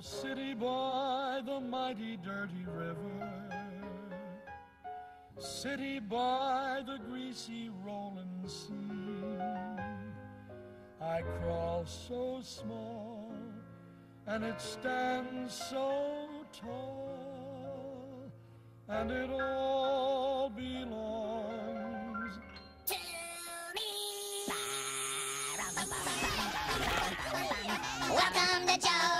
city by the mighty dirty river, city by the greasy rolling sea, I crawl so small and it stands so tall, and it all belongs to me. Welcome to Joe's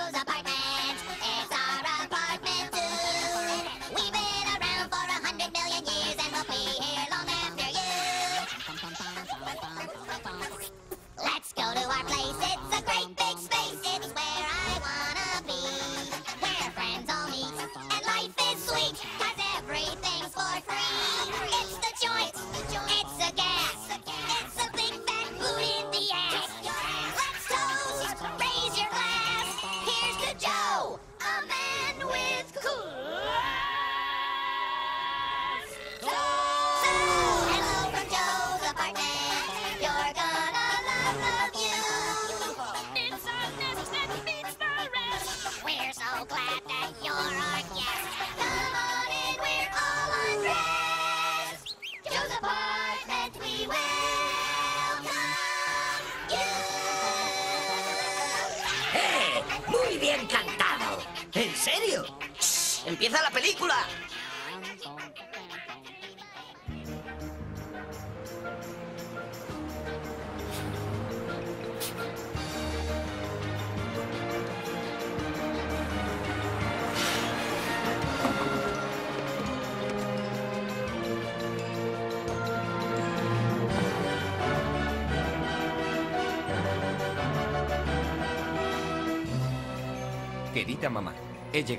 ¡Empieza la película!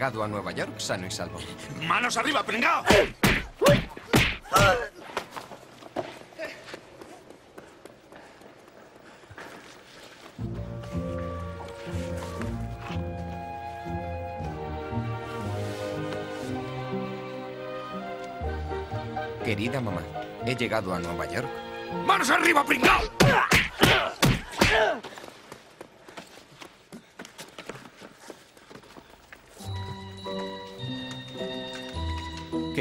Llegado a Nueva York sano y salvo. ¡Manos arriba, pringao! Querida mamá, he llegado a Nueva York. ¡Manos arriba, pringao!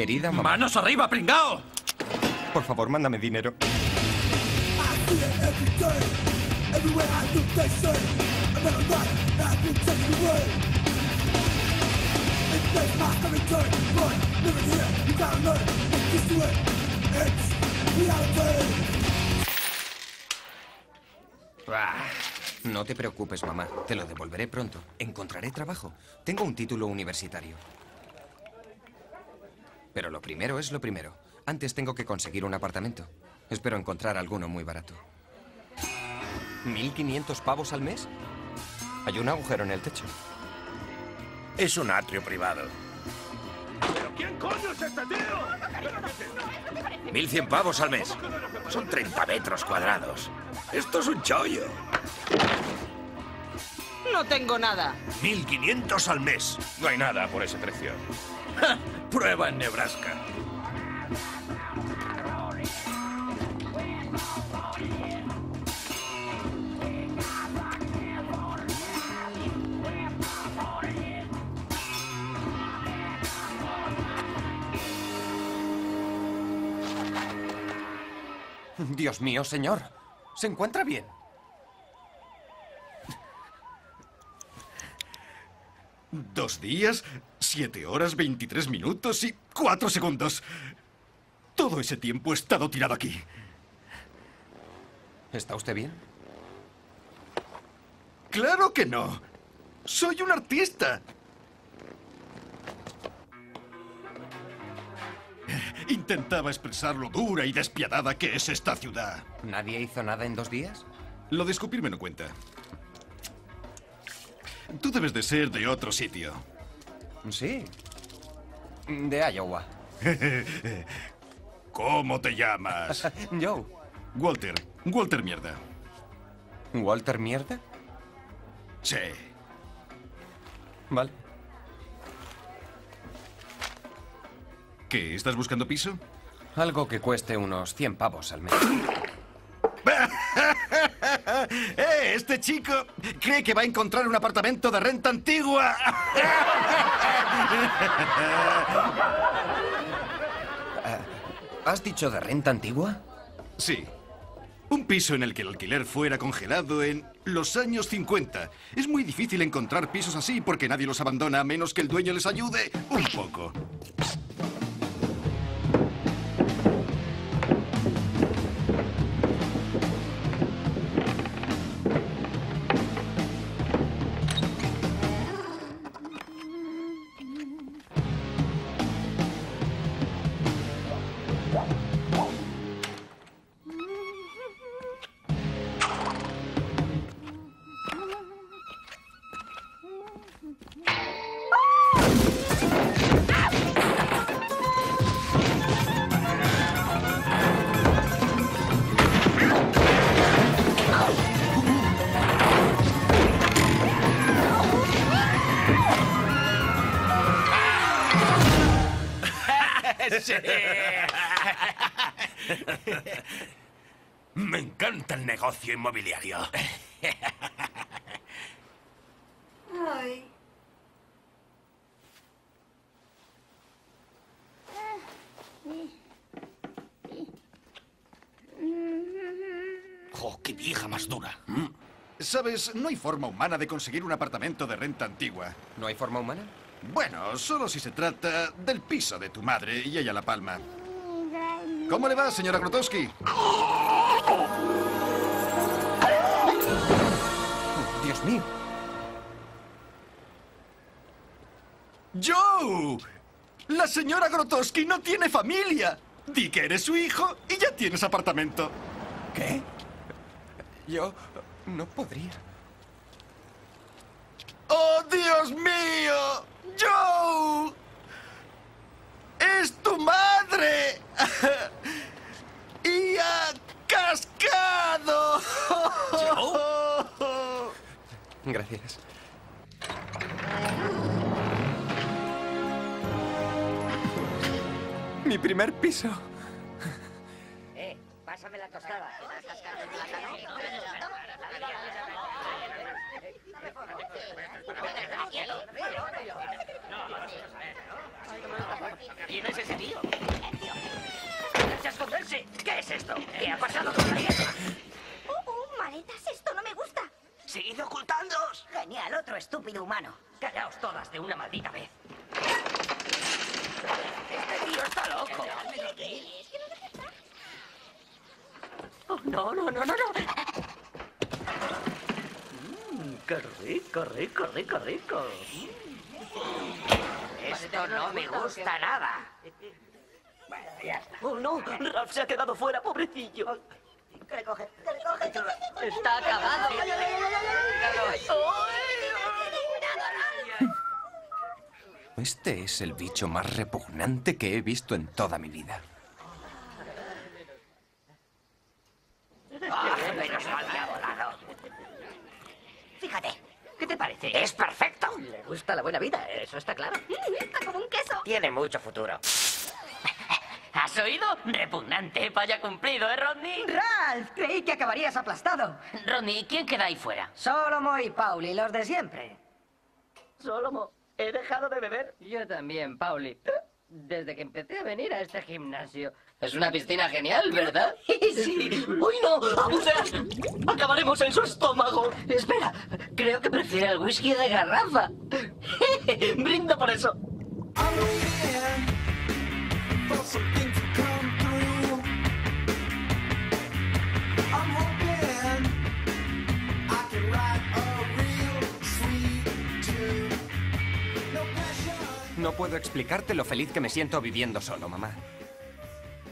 Querida mamá, ¡Manos arriba, pringao! por favor, mándame dinero. Ah, No te preocupes, mamá. Te lo devolveré pronto. Encontraré trabajo. Tengo un título universitario. Pero lo primero es lo primero. Antes tengo que conseguir un apartamento. Espero encontrar alguno muy barato. ¿1.500 pavos al mes? Hay un agujero en el techo. Es un atrio privado. ¿Pero quién coño es este tío? 1.100 pavos al mes. Son 30 metros cuadrados. Esto es un chollo. No tengo nada. 1.500 al mes. No hay nada por ese precio. Prueba en Nebraska. Dios mío, señor. ¿Se encuentra bien? Dos días, siete horas, 23 minutos y cuatro segundos. Todo ese tiempo he estado tirado aquí. ¿Está usted bien? ¡Claro que no! ¡Soy un artista! Intentaba expresar lo dura y despiadada que es esta ciudad. ¿Nadie hizo nada en dos días? Lo de escupirme no cuenta. Tú debes de ser de otro sitio. Sí. De Iowa. ¿Cómo te llamas? Joe. Walter. Walter Mierda. ¿Walter Mierda? Sí. Vale. ¿Qué? ¿Estás buscando piso? Algo que cueste unos 100 pavos al mes. ¡Eh! Este chico cree que va a encontrar un apartamento de renta antigua. ¿Has dicho de renta antigua? Sí. Un piso en el que el alquiler fuera congelado en los años 50. Es muy difícil encontrar pisos así porque nadie los abandona a menos que el dueño les ayude un poco. Negocio inmobiliario. ¡Jo, qué vieja más dura! Sabes, no hay forma humana de conseguir un apartamento de renta antigua. ¿No hay forma humana? Bueno, solo si se trata del piso de tu madre y ella la palma. ¿Cómo le va, señora Grotowski? Dios mío. ¡Joe! La señora Grotowski no tiene familia. Di que eres su hijo y ya tienes apartamento. ¿Qué? Yo no podría. ¡Oh, Dios mío! ¡Joe! ¡Es tu madre! ¡Y ha cascado! Gracias. Mi primer piso. Eh, pásame la tostada. ¿Quién es ese tío? ¿Qué es esto? ¿Qué ha pasado con la tierra? ¡Uh, uh, maletas! Esto no me gusta. ¡Seguid ocultándoos! Genial, otro estúpido humano. Callaos todas de una maldita vez. Este tío está loco. Oh, no, no, no, no, no. Mm, qué rico, rico, rico, rico. Esto no me gusta nada. Bueno, ya está. Oh, no, Ralph se ha quedado fuera, pobrecillo. ¿Qué le coge? ¿Qué le coge? Está acabado. Este es el bicho más repugnante que he visto en toda mi vida. Ah, menos mal que ha volado. Fíjate, ¿qué te parece? Es perfecto. Le gusta la buena vida, eso está claro. Mm, Está como un queso. Tiene mucho futuro. ¿Has oído? Repugnante, vaya cumplido, ¿eh, Rodney? Ralph, creí que acabarías aplastado. Rodney, ¿quién queda ahí fuera? Solomo y Pauli, los de siempre. Solomo, he dejado de beber. Yo también, Pauli. Desde que empecé a venir a este gimnasio. Es una piscina genial, ¿verdad? Sí. ¡Uy, no! ¡A bucear! ¡Acabaremos en su estómago! Espera, creo que prefiere el whisky de garrafa. Brindo por eso. No puedo explicarte lo feliz que me siento viviendo solo, mamá.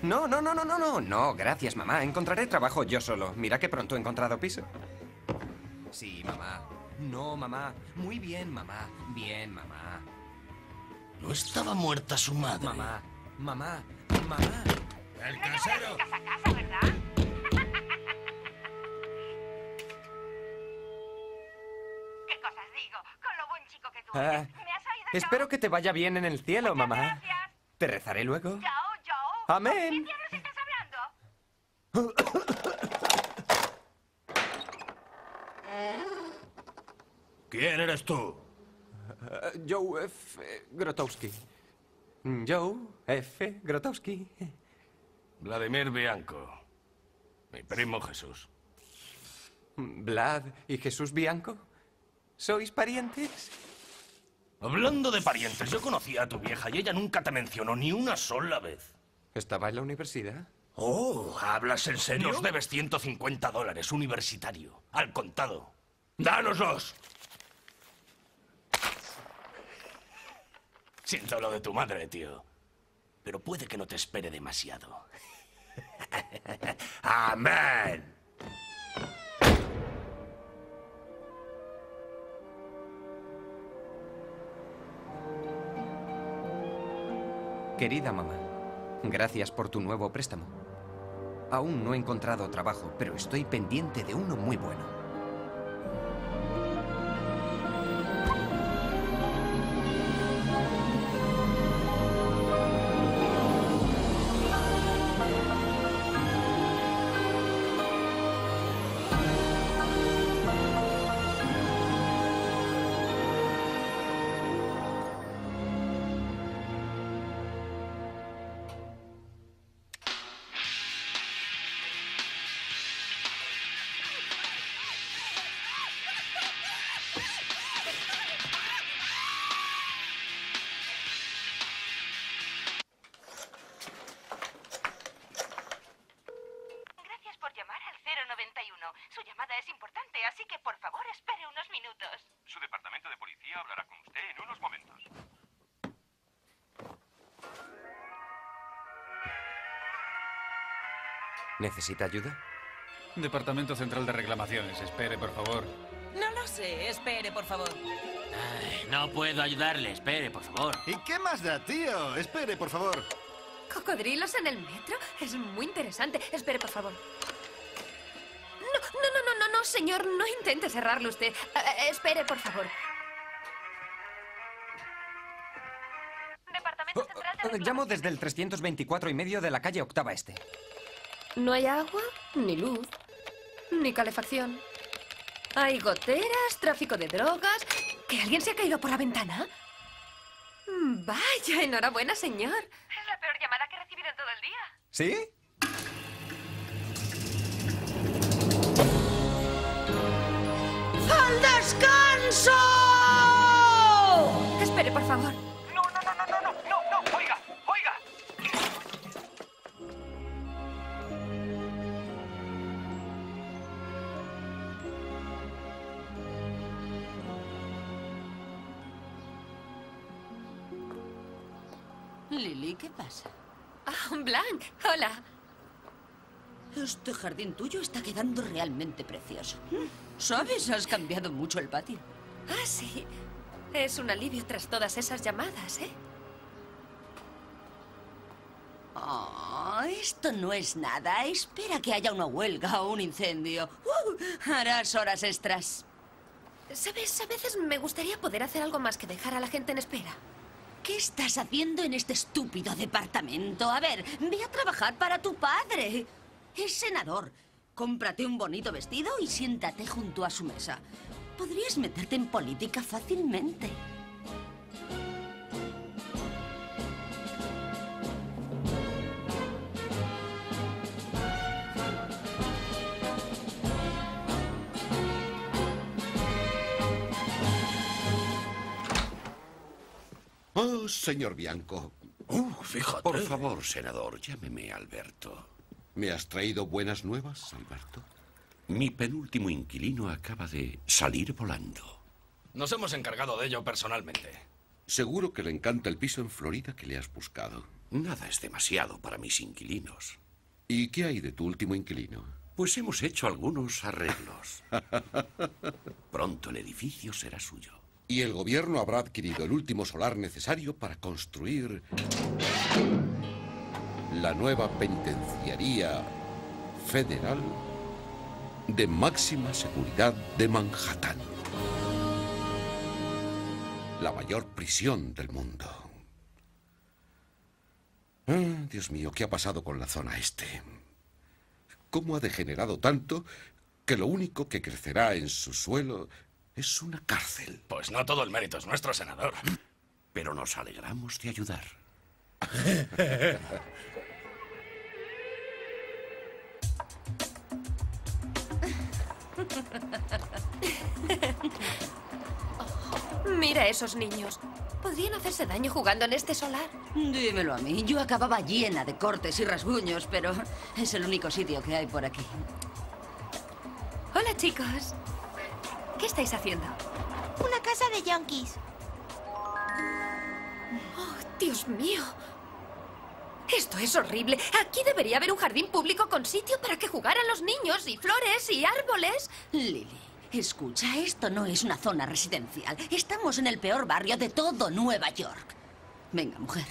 No, no, no, no, no, no, no, gracias, mamá. Encontraré trabajo yo solo. Mira que pronto he encontrado piso. Sí, mamá. No, mamá. Muy bien, mamá. Bien, mamá. No estaba muerta su madre. Mamá, mamá, mamá. ¡El casero! Casa a casa, ¿verdad? ¿Qué cosas digo? Con lo buen chico que tú eres. ¿Me has oído, espero que te vaya bien en el cielo, Muchas mamá. gracias. Te rezaré luego. Joe. Amén. ¿Qué diablos estás hablando? ¿Quién eres tú? Eh, Joe F. Grotowski. Joe F. Grotowski. Vladimir Bianco. Mi primo Jesús. ¿Vlad y Jesús Bianco? ¿Sois parientes? Hablando de parientes, yo conocí a tu vieja y ella nunca te mencionó ni una sola vez. ¿Estaba en la universidad? Oh, ¿hablas en serio? Nos debes 150 dólares, universitario. Al contado. ¡Dánoslos! Siento lo de tu madre, tío. Pero puede que no te espere demasiado. ¡Amén! Querida mamá, gracias por tu nuevo préstamo. Aún no he encontrado trabajo, pero estoy pendiente de uno muy bueno. Su departamento de policía hablará con usted en unos momentos. ¿Necesita ayuda? Departamento Central de Reclamaciones. Espere, por favor. No lo sé, espere, por favor. no puedo ayudarle. Espere, por favor. ¿Y qué más da, tío? Espere, por favor. ¿Cocodrilos en el metro? Es muy interesante. Espere, por favor. Señor. No intente cerrarlo usted. Eh, eh, espere, por favor. Departamento Central de Eh, Llamo desde el 324 y medio de la calle Octava Este. No hay agua, ni luz, ni calefacción. Hay goteras, tráfico de drogas. ¿Que alguien se ha caído por la ventana? Mm, Vaya, enhorabuena, señor. Es la peor llamada que he recibido en todo el día. ¿Sí? Descanso! Espere, por favor. No, no, no, no, no, no, no, no, oiga, oiga. Lily, ¿qué pasa? Ah, Blanc, hola. Este jardín tuyo está quedando realmente precioso. ¿Sabes? Has cambiado mucho el patio. Ah, sí. Es un alivio tras todas esas llamadas, ¿eh? Oh, esto no es nada. Espera que haya una huelga o un incendio. Uh, harás horas extras. ¿Sabes? A veces me gustaría poder hacer algo más que dejar a la gente en espera. ¿Qué estás haciendo en este estúpido departamento? A ver, ve a trabajar para tu padre. Es senador. Cómprate un bonito vestido y siéntate junto a su mesa. Podrías meterte en política fácilmente. Oh, señor Bianco. Uh, fíjate. Por favor, senador, llámeme Alberto. ¿Me has traído buenas nuevas, Alberto? Mi penúltimo inquilino acaba de salir volando. Nos hemos encargado de ello personalmente. Seguro que le encanta el piso en Florida que le has buscado. Nada es demasiado para mis inquilinos. ¿Y qué hay de tu último inquilino? Pues hemos hecho algunos arreglos. Pronto el edificio será suyo. Y el gobierno habrá adquirido el último solar necesario para construir la nueva penitenciaría federal de máxima seguridad de Manhattan. La mayor prisión del mundo. Ah, Dios mío, ¿qué ha pasado con la zona este? ¿Cómo ha degenerado tanto que lo único que crecerá en su suelo Es una cárcel. Pues no todo el mérito es nuestro, senador. Pero nos alegramos de ayudar. Mira a esos niños. Podrían hacerse daño jugando en este solar. Dímelo a mí. Yo acababa llena de cortes y rasguños, pero es el único sitio que hay por aquí. Hola, chicos. ¿Qué estáis haciendo? Una casa de yonkis. Oh, Dios mío. Esto es horrible. Aquí debería haber un jardín público con sitio para que jugaran los niños y flores y árboles. Lily, escucha, esto no es una zona residencial. Estamos en el peor barrio de todo Nueva York. Venga, mujer.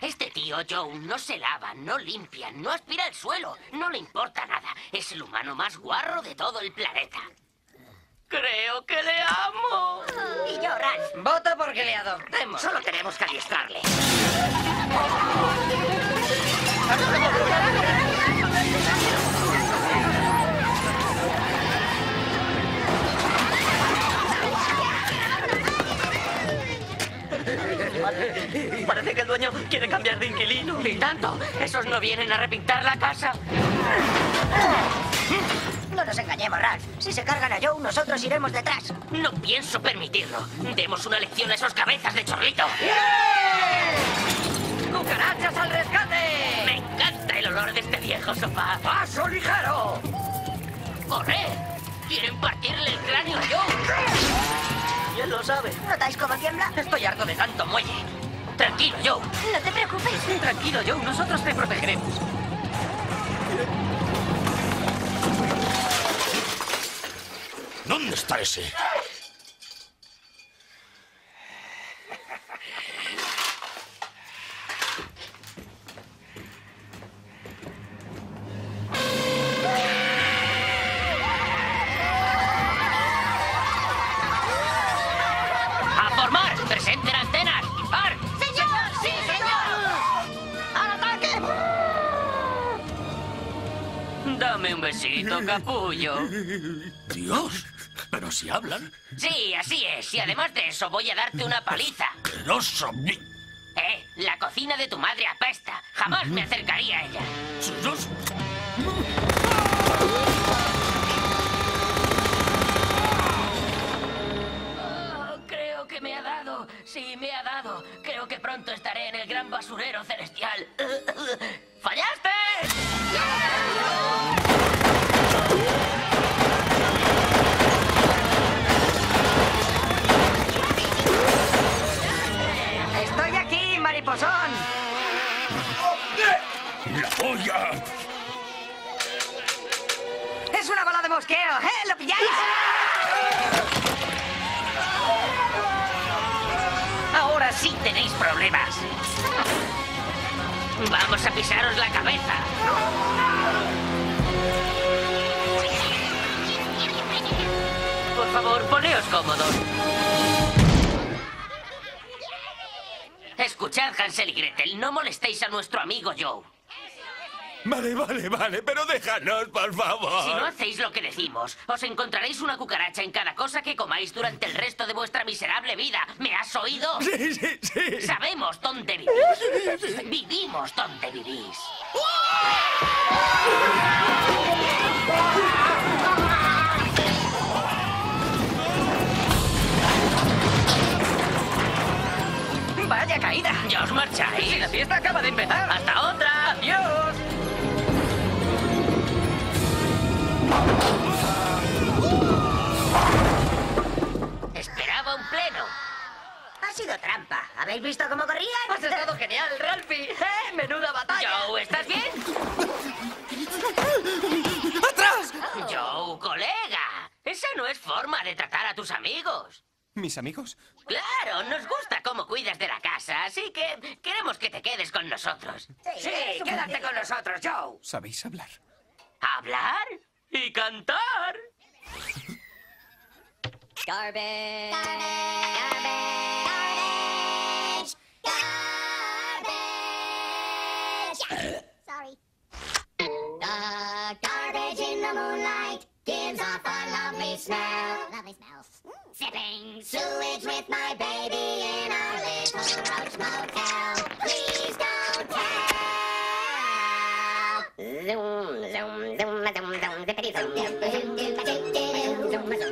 Este tío Joe no se lava, no limpia, no aspira el suelo, no le importa nada. Es el humano más guarro de todo el planeta. Creo que le amo. Y yo, Ralph. Voto porque le adoptemos. Solo tenemos que adiestrarle. Parece que el dueño quiere cambiar de inquilino. Y tanto. Esos no vienen a repintar la casa. No nos engañemos, Ralph. Si se cargan a Joe, nosotros iremos detrás. No pienso permitirlo. Demos una lección a esos cabezas de chorrito. ¡Cucarachas al rescate! Me encanta el olor de este viejo sofá. ¡Paso ligero! ¡Corred! ¡Quieren partirle el cráneo a Joe! ¿Quién lo sabe? ¿Notáis cómo tiembla? Estoy harto de tanto muelle. Tranquilo, Joe. No te preocupes. Tranquilo, Joe. Nosotros te protegeremos. ¿Dónde está ese? Besito, capullo. Dios, pero si hablan. Sí, así es. Y además de eso, voy a darte una paliza. No ni... Eh, la cocina de tu madre apesta. Jamás me acercaría a ella. Dios. Oh, creo que me ha dado. Sí, me ha dado. Creo que pronto estaré en el gran basurero celestial. ¡Fallaste! ¡Estoy ¡Es una bala de mosqueo! ¿Eh? ¿Lo pilláis? Ahora sí tenéis problemas. Vamos a pisaros la cabeza. Por favor, poneos cómodos. Escuchad, Hansel y Gretel, no molestéis a nuestro amigo Joe. Vale, vale, vale, pero déjanos, por favor. Si no hacéis lo que decimos, os encontraréis una cucaracha en cada cosa que comáis durante el resto de vuestra miserable vida. ¿Me has oído? Sí, sí, sí. Sabemos dónde vivís. Vivimos donde vivís. ¡Vaya caída! ¿Ya os marcháis? ¡La fiesta acaba de empezar! ¡Hasta otra! Esperaba un pleno. Ha sido trampa. ¿Habéis visto cómo corrían? Has estado genial, Ralphie. ¡Eh! ¡Menuda batalla! Joe, ¿estás bien? ¡Atrás! Joe, colega. Esa no es forma de tratar a tus amigos. ¿Mis amigos? Claro, nos gusta cómo cuidas de la casa, así que queremos que te quedes con nosotros. Sí, quédate con nosotros, Joe. ¿Sabéis hablar? ¿Hablar? ¿Y cantar? Garbage. Garbage. Garbage. Sorry. The garbage in the moonlight gives off a lovely smell. Lovely smell. Mm. Sipping sewage with my baby in our little roach motel. Please don't tell. Zoom, zoom, zoom, zoom, zoom, zippity zoom,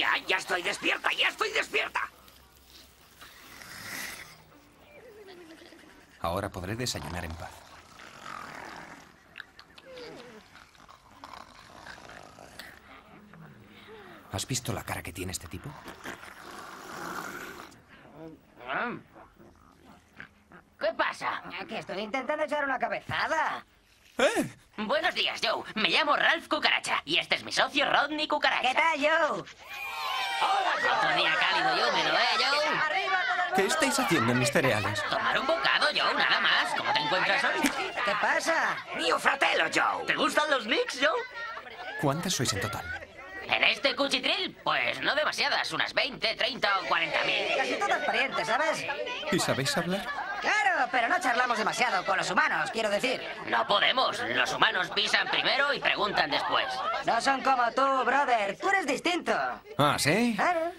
Ya, ya estoy despierta, ya estoy despierta. Ahora podré desayunar en paz. ¿Has visto la cara que tiene este tipo? ¿Qué pasa? Que estoy intentando echar una cabezada. Buenos días, Joe. Me llamo Ralph Cucaracha y este es mi socio Rodney Cucaracha. ¿Qué tal, Joe? Otro día cálido y húmedo, ¿eh, Joe? ¿Qué estáis haciendo en mis cereales? Tomar un bocado, Joe, nada más. ¿Cómo te encuentras hoy? ¿Qué pasa? Mio fratello, Joe. ¿Te gustan los Knicks, Joe? ¿Cuántas sois en total? ¿En este cuchitril? Pues no demasiadas, unas 20, 30 o 40 mil. Casi todas parientes, ¿sabes? ¿Y sabéis hablar? Pero no charlamos demasiado con los humanos, quiero decir. No podemos. Los humanos pisan primero y preguntan después. No son como tú, brother. Tú eres distinto. ¿Ah, sí? Claro.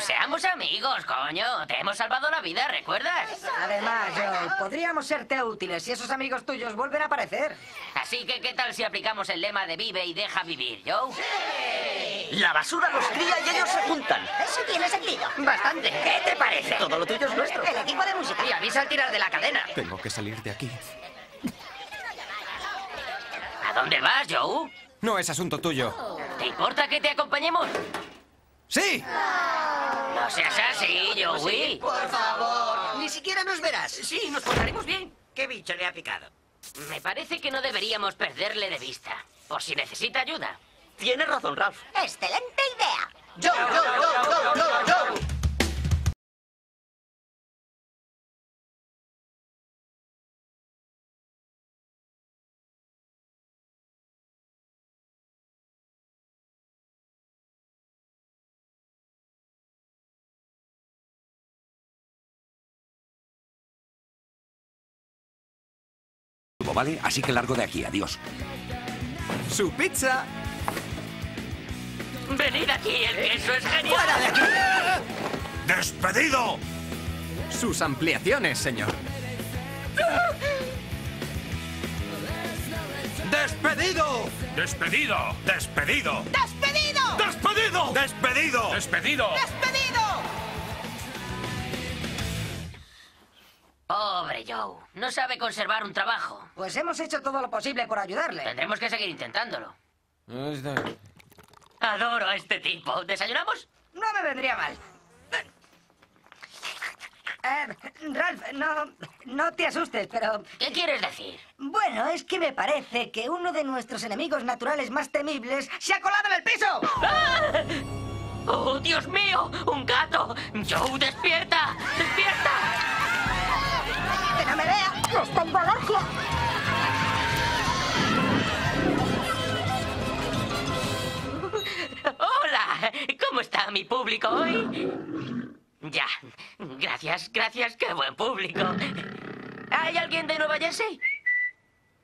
Seamos amigos, coño. Te hemos salvado la vida, ¿recuerdas? Además, Joe, podríamos serte útiles si esos amigos tuyos vuelven a aparecer. Así que, ¿qué tal si aplicamos el lema de vive y deja vivir, Joe? La basura los cría y ellos se juntan. Eso tiene sentido. Bastante. ¿Qué te parece? Todo lo tuyo es nuestro. El equipo de música. Y avisa al tirar de la cadena. Tengo que salir de aquí. ¿A dónde vas, Joe? No es asunto tuyo. ¿Te importa que te acompañemos? ¡Sí! No seas así, Joey. Por favor. Ni siquiera nos verás. Sí, nos portaremos bien. ¿Qué bicho le ha picado? Me parece que no deberíamos perderle de vista. Por si necesita ayuda. Tienes razón, Ralph. Excelente idea. Yo, yo, yo, yo, yo, yo. ¿Vale? Así que largo de aquí. Adiós. ¡Su pizza! Venid aquí, el queso es genial. ¡Fuera de aquí! ¡Despedido! Sus ampliaciones, señor. ¡Despedido! ¡Despedido! ¡Despedido! ¡Despedido! ¡Despedido! ¡Despedido! ¡Despedido! ¡Despedido! Pobre Joe. No sabe conservar un trabajo. Pues hemos hecho todo lo posible por ayudarle. Tendremos que seguir intentándolo. Adoro a este tipo. ¿Desayunamos? No me vendría mal. Eh, Ralph, no, no te asustes, pero... ¿Qué quieres decir? Bueno, es que me parece que uno de nuestros enemigos naturales más temibles se ha colado en el piso. ¡Ah! ¡Oh, Dios mío! ¡Un gato! ¡Joe, despierta! ¡Despierta! ¡Que no me vea! ¡Los tengo alergia! ¡Hola! ¿Cómo está mi público hoy? Ya. Gracias, gracias. ¡Qué buen público! ¿Hay alguien de Nueva Jersey?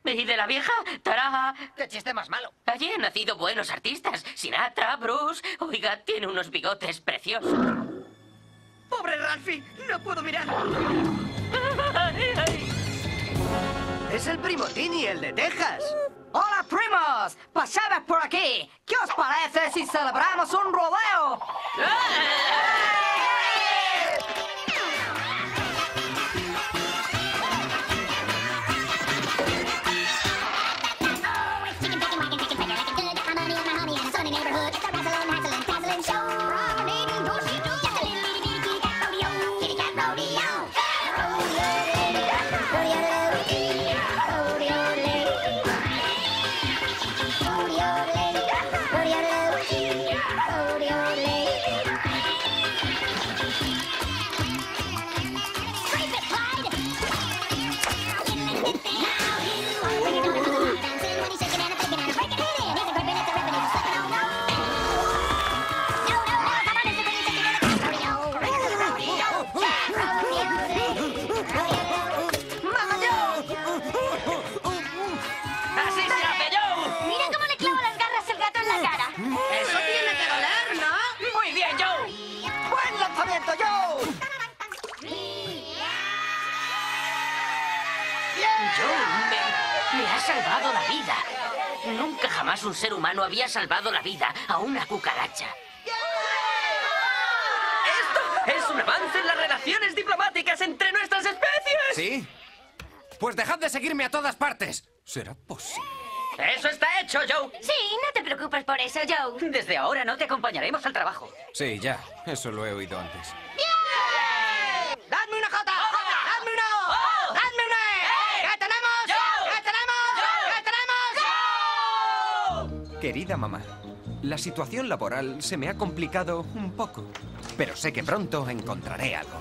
¿Y de la vieja? ¡Tará! ¡Qué chiste más malo! Allí han nacido buenos artistas. Sinatra, Bruce... Oiga, tiene unos bigotes preciosos. ¡Pobre Ralphie! ¡No puedo mirar! Es el primo Tini, el de Texas. ¡Hola, primos! ¡Pasad por aquí! ¿Qué os parece si celebramos un rodeo? Un ser humano había salvado la vida a una cucaracha. ¡Esto es un avance en las relaciones diplomáticas entre nuestras especies! ¿Sí? Pues dejad de seguirme a todas partes. ¿Será posible? ¡Eso está hecho, Joe! Sí, no te preocupes por eso, Joe. Desde ahora no te acompañaremos al trabajo. Sí, ya. Eso lo he oído antes. ¡Dadme una jota! ¡Dadme uno! ¡Dadme una! ¿Qué tenemos? ¿Qué tenemos? ¿Qué tenemos? Querida mamá, la situación laboral se me ha complicado un poco, pero sé que pronto encontraré algo.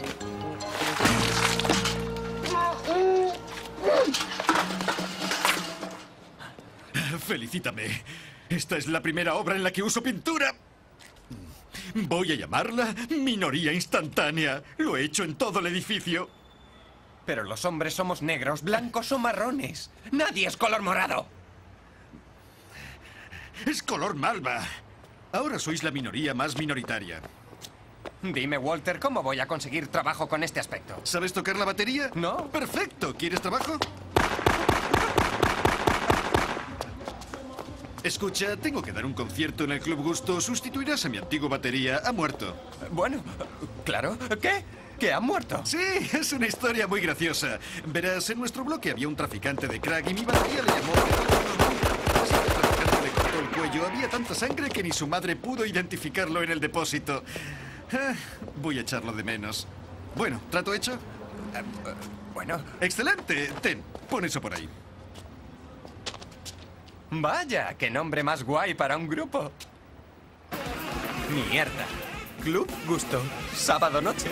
Felicítame. Esta es la primera obra en la que uso pintura. Voy a llamarla minoría instantánea. Lo he hecho en todo el edificio. Pero los hombres somos negros, blancos o marrones. Nadie es color morado. Es color malva. Ahora sois la minoría más minoritaria. Dime, Walter, ¿cómo voy a conseguir trabajo con este aspecto? ¿Sabes tocar la batería? No. Perfecto. ¿Quieres trabajo? Escucha, tengo que dar un concierto en el Club Gusto. Sustituirás a mi antiguo batería. Ha muerto. Bueno, claro. ¿Qué? ¿Que ha muerto? Sí, es una historia muy graciosa. Verás, en nuestro bloque había un traficante de crack y mi batería le llamó... Así que el traficante le cuello. Había tanta sangre que ni su madre pudo identificarlo en el depósito. Ah, voy a echarlo de menos. Bueno, ¿trato hecho? Bueno. Excelente. Ten, pon eso por ahí. Vaya, qué nombre más guay para un grupo. Mierda. Club Gusto. Sábado noche.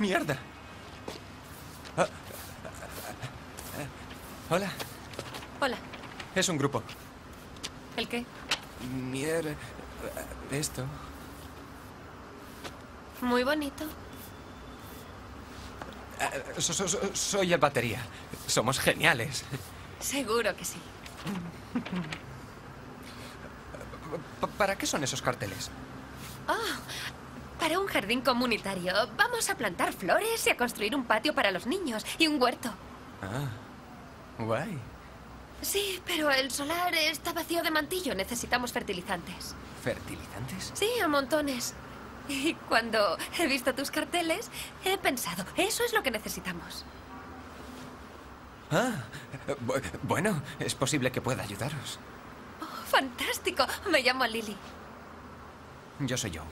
Mierda. Ah. Hola. Hola. Es un grupo. ¿El qué? Mier... Esto. Muy bonito. Eh, so- so- so- soy el batería. Somos geniales. Seguro que sí. Pa- ¿Para qué son esos carteles? Oh, para un jardín comunitario. Vamos a plantar flores y a construir un patio para los niños y un huerto. Ah, guay. Sí, pero el solar está vacío de mantillo. Necesitamos fertilizantes. ¿Fertilizantes? Sí, a montones. Y cuando he visto tus carteles, he pensado, eso es lo que necesitamos. Ah, bu- bueno, es posible que pueda ayudaros. Oh, fantástico. Me llamo Lily. Yo soy yo.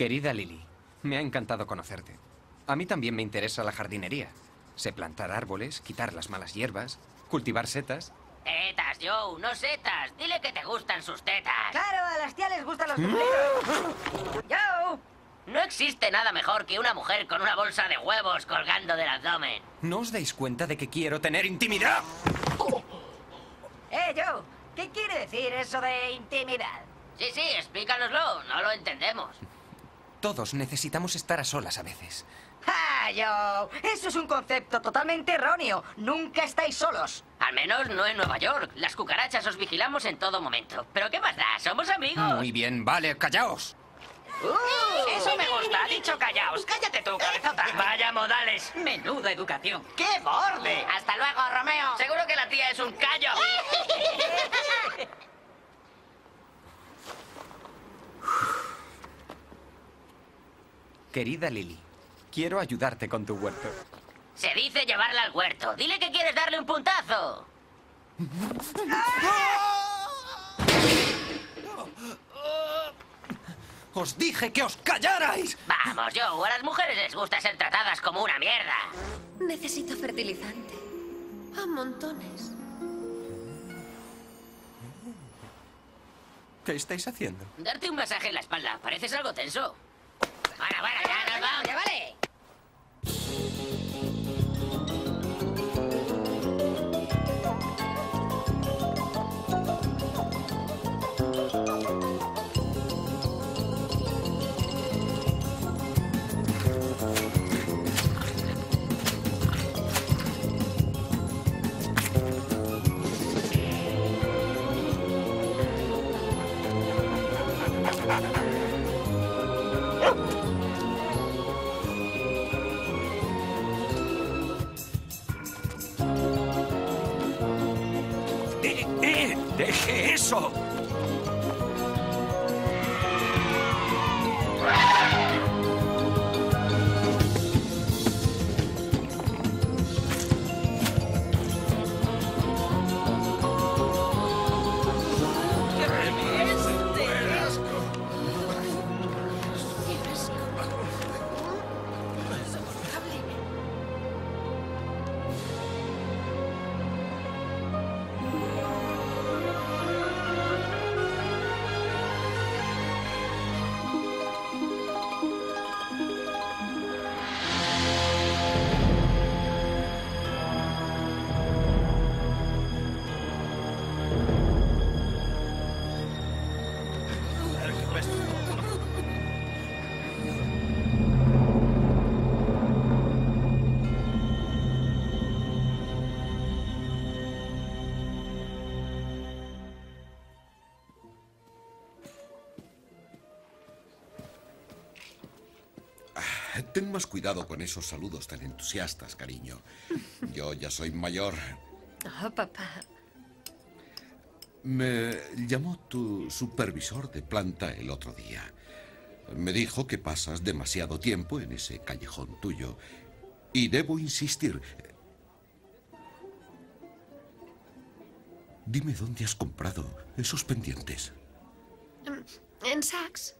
Querida Lily, me ha encantado conocerte. A mí también me interesa la jardinería. Sé plantar árboles, quitar las malas hierbas, cultivar setas. Tetas, Joe, no setas. Dile que te gustan sus tetas. Claro, a las tías les gustan los duplitos. ¡Yo! No existe nada mejor que una mujer con una bolsa de huevos colgando del abdomen. ¿No os dais cuenta de que quiero tener intimidad? ¡Eh, Joe! ¿Qué quiere decir eso de intimidad? Sí, sí, explícanoslo. No lo entendemos. Todos necesitamos estar a solas a veces. ¡Ah, Joe! Eso es un concepto totalmente erróneo. Nunca estáis solos. Al menos no en Nueva York. Las cucarachas os vigilamos en todo momento. ¿Pero qué más da? Somos amigos. Muy bien, vale, callaos. Uh, eso me gusta. Ha dicho callaos. Cállate tú, cabezota. Vaya modales. Menuda educación. ¡Qué borde! Hasta luego, Romeo. Seguro que la tía es un callo. Querida Lily, quiero ayudarte con tu huerto. Se dice llevarla al huerto. Dile que quieres darle un puntazo. ¡Os dije que os callarais! Vamos, Joe. A las mujeres les gusta ser tratadas como una mierda. Necesito fertilizante. A montones. ¿Qué estáis haciendo? Darte un masaje en la espalda. Pareces algo tenso. Bueno, bueno, ya nos vamos. ¡Ya vale! 稍 Ten más cuidado con esos saludos tan entusiastas, cariño. Yo ya soy mayor. Oh, papá. Me llamó tu supervisor de planta el otro día. Me dijo que pasas demasiado tiempo en ese callejón tuyo. Y debo insistir. Dime dónde has comprado esos pendientes. Mm, En Saks.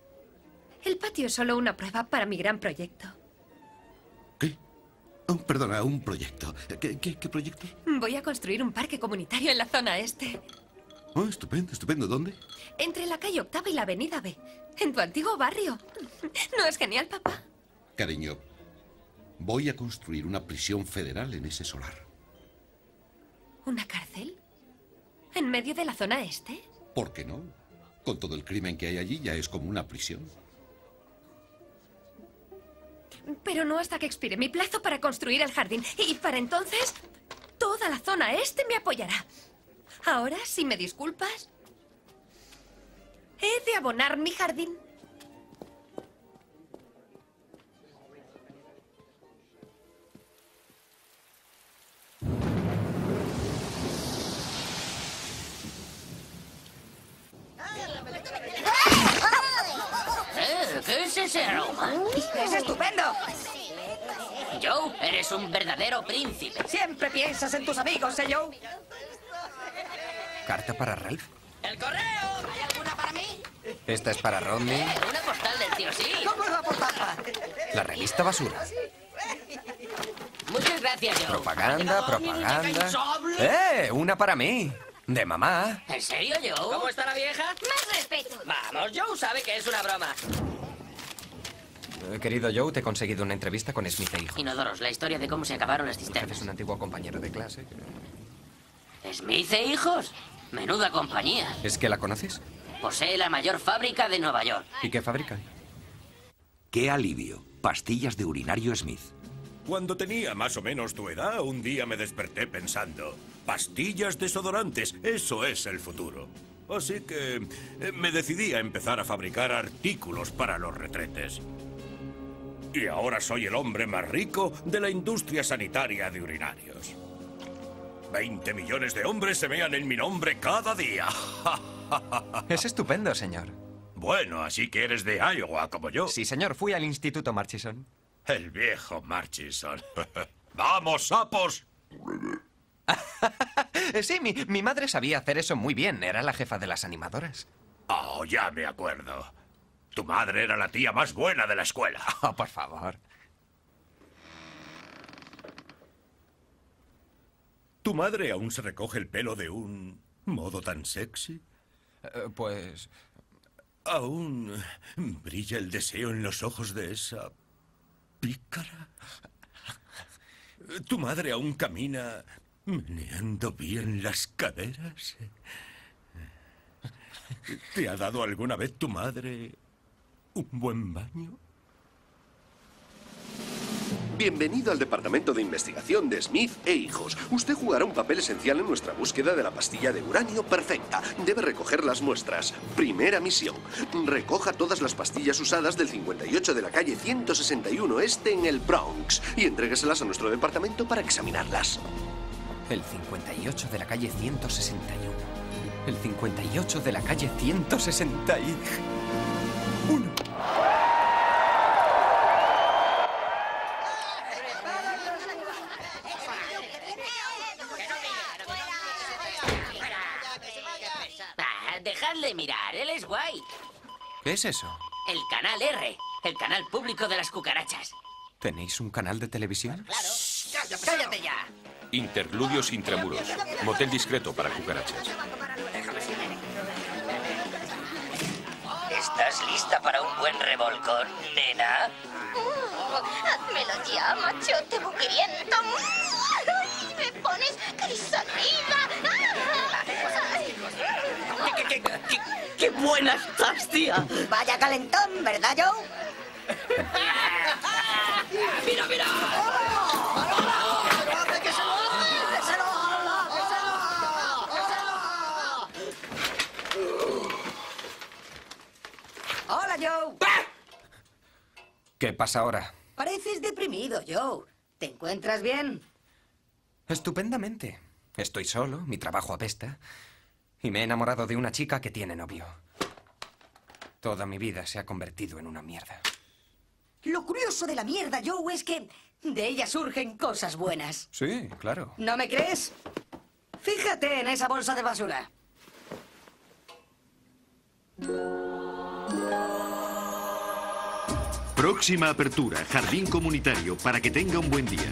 El patio es solo una prueba para mi gran proyecto. Oh, perdona, un proyecto. ¿Qué, qué- qué proyecto? Voy a construir un parque comunitario en la zona este. Oh, estupendo, estupendo. ¿Dónde? Entre la calle Octava y la avenida B. En tu antiguo barrio. ¿No es genial, papá? Cariño, voy a construir una prisión federal en ese solar. ¿Una cárcel? ¿En medio de la zona este? ¿Por qué no? Con todo el crimen que hay allí ya es como una prisión. Pero no hasta que expire mi plazo para construir el jardín. Y para entonces, Toda la zona este me apoyará. Ahora, si me disculpas, he de abonar mi jardín. Es ese aroma? ¡Es estupendo! Joe, eres un verdadero príncipe. Siempre piensas en tus amigos, ¿eh, Joe? ¿Carta para Ralph? ¡El correo! ¿Hay alguna para mí? Esta es para Rodney. Una postal del tío sí. ¿Cómo es la portada? La revista basura. Muchas gracias, Joe. Propaganda, propaganda. ¡Eh! Una para mí. De mamá. ¿En serio, Joe? ¿Cómo está la vieja? Más respeto. Vamos, Joe sabe que es una broma. Querido Joe, te he conseguido una entrevista con Smith e hijo. Inodoros, la historia de cómo se acabaron las Es cisternas. un antiguo compañero de clase. ¿Smith e hijos? Menuda compañía. ¿Es que la conoces? Posee la mayor fábrica de Nueva York. ¿Y qué fabrican? ¡Qué alivio! Pastillas de urinario Smith. Cuando tenía más o menos tu edad, un día me desperté pensando, pastillas desodorantes, eso es el futuro. Así que eh, me decidí a empezar a fabricar artículos para los retretes. Y ahora soy el hombre más rico de la industria sanitaria de urinarios. 20 millones de hombres se vean en mi nombre cada día. Es estupendo, señor. Bueno, así que eres de Iowa como yo. Sí, señor. Fui al Instituto Marchison. El viejo Marchison. ¡Vamos, sapos! Sí, mi, mi madre sabía hacer eso muy bien. Era la jefa de las animadoras. Oh, ya me acuerdo. Tu madre era la tía más buena de la escuela. Oh, por favor. ¿Tu madre aún se recoge el pelo de un modo tan sexy? Eh, pues... ¿Aún brilla el deseo en los ojos de esa pícara? ¿Tu madre aún camina meneando bien las caderas? ¿Te ha dado alguna vez tu madre un buen baño? Bienvenido al Departamento de Investigación de Smith e Hijos. Usted jugará un papel esencial en nuestra búsqueda de la pastilla de uranio perfecta. Debe recoger las muestras. Primera misión. Recoja todas las pastillas usadas del 58 de la calle 161 Este en el Bronx y entrégueselas a nuestro departamento para examinarlas. El 58 de la calle 161. El 58 de la calle 161. Ah, dejadle mirar, él es guay. ¿Qué es eso? El canal R, el canal público de las cucarachas. ¿Tenéis un canal de televisión? ¡Cállate ya! Interludios intramuros. Motel discreto para cucarachas. ¿Estás lista para un buen revolcón, nena? Házmelo ya, machote buqueriento. Mm, Me pones crisálida. ¿Qué, qué, qué, qué, qué buena estás, tía! Vaya calentón, ¿verdad, Joe? ¡Mira, mira! Hola, Joe. ¿Qué pasa ahora? Pareces deprimido, Joe. ¿Te encuentras bien? Estupendamente. Estoy solo, mi trabajo apesta. Y me he enamorado de una chica que tiene novio. Toda mi vida se ha convertido en una mierda. Lo curioso de la mierda, Joe, es que de ella surgen cosas buenas. Sí, claro. ¿No me crees? Fíjate en esa bolsa de basura. Próxima apertura, jardín comunitario, para que tenga un buen día.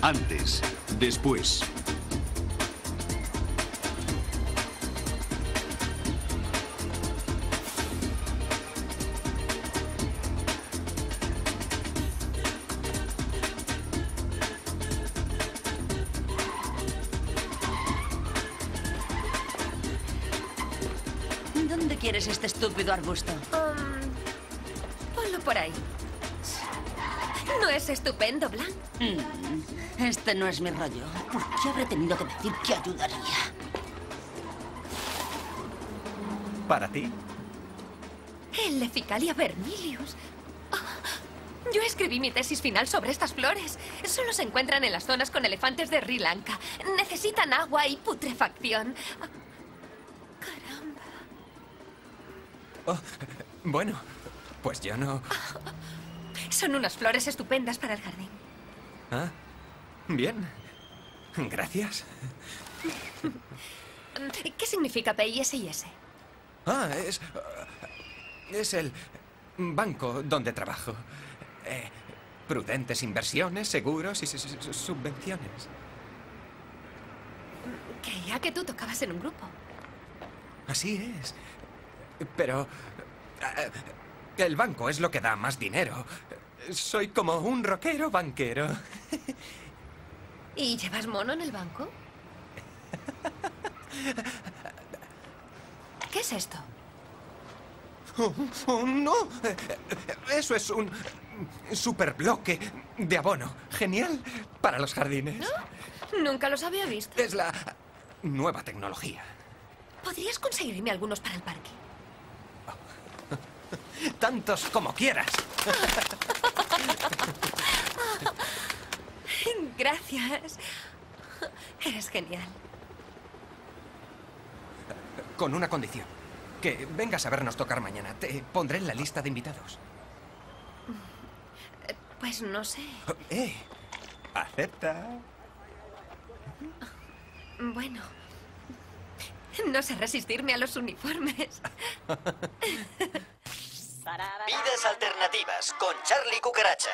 Antes, después. Estúpido arbusto? Um, ponlo por ahí. ¿No es estupendo, Blanc? Mm, este no es mi rollo. ¿Por qué habré tenido que decir que ayudaría? ¿Para ti? El Leficalia vermilius. Ah, Yo escribí mi tesis final sobre estas flores. Solo se encuentran en las zonas con elefantes de Sri Lanka. Necesitan agua y putrefacción. Ah, Oh, bueno, pues yo no... Son unas flores estupendas para el jardín. Ah, bien. Gracias. ¿Qué significa PISIS? Ah, es... Es el banco donde trabajo. Eh, prudentes inversiones, seguros y su- su- su- subvenciones. Creía que tú tocabas en un grupo. Así es. Pero... eh, El banco es lo que da más dinero. Soy como un rockero banquero. ¿Y llevas mono en el banco? ¿Qué es esto? Oh, oh, no. Eh, Eso es un superbloque de abono. Genial para los jardines. Nunca los había visto. Es la nueva tecnología. ¿Podrías conseguirme algunos para el parque? Tantos como quieras. Gracias. Eres genial. Con una condición. Que vengas a vernos tocar mañana. Te pondré en la lista de invitados. Pues no sé. Eh, acepta. Bueno. No sé resistirme a los uniformes. Vidas alternativas con Charlie Cucaracha.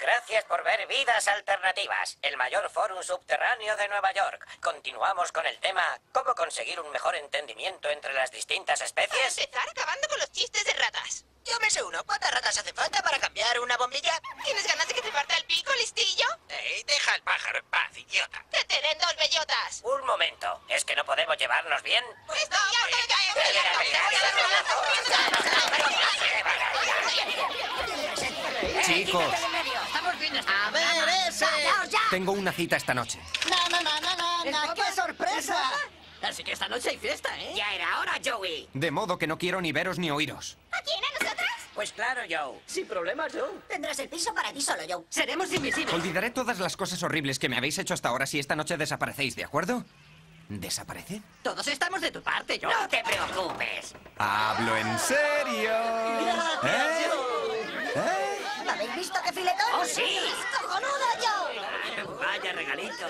Gracias por ver Vidas Alternativas, el mayor fórum subterráneo de Nueva York. Continuamos con el tema ¿Cómo conseguir un mejor entendimiento entre las distintas especies? empezar acabando con los chistes de ratas. Yo me sé uno. ¿Cuántas ratas hace falta para cambiar una bombilla? ¿Tienes ganas de que te parta el pico, listillo? Ey, deja al pájaro en paz, idiota. ¡Que te den dos bellotas! Un momento, ¿es que no podemos llevarnos bien? Pues no, Chicos, A ver, ese. tengo una cita esta noche. No, no, no, no, no, no. ¡Qué sorpresa! Así que esta noche hay fiesta, ¿eh? Ya era hora, Joey. De modo que no quiero ni veros ni oíros. ¿A quién? ¿A nosotras? Pues claro, Joe. Sin problema, Joe. Tendrás el piso para ti solo, Joe. Seremos invisibles. Olvidaré todas las cosas horribles que me habéis hecho hasta ahora si esta noche desaparecéis, ¿de acuerdo? ¿Desaparecen? Todos estamos de tu parte, Joe. No te preocupes. Hablo en serio. ¿Eh? ¿Eh? ¿No habéis visto qué filetón? ¡Oh, sí! ¡Es cojonudo, Joe! Vaya regalito.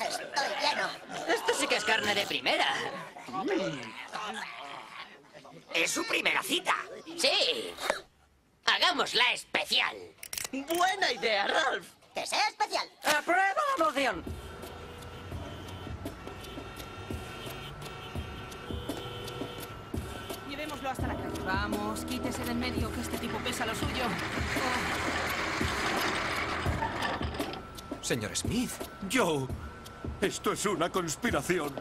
Estoy lleno. Esto sí que es carne de primera. ¿Es su primera cita? Sí. Hagámosla especial. Buena idea, Ralph. Que sea especial. ¡Aprueba la moción! Llevémoslo hasta la calle. Vamos, quítese de en medio, que este tipo pesa lo suyo. Señor Smith, Joe, esto es una conspiración.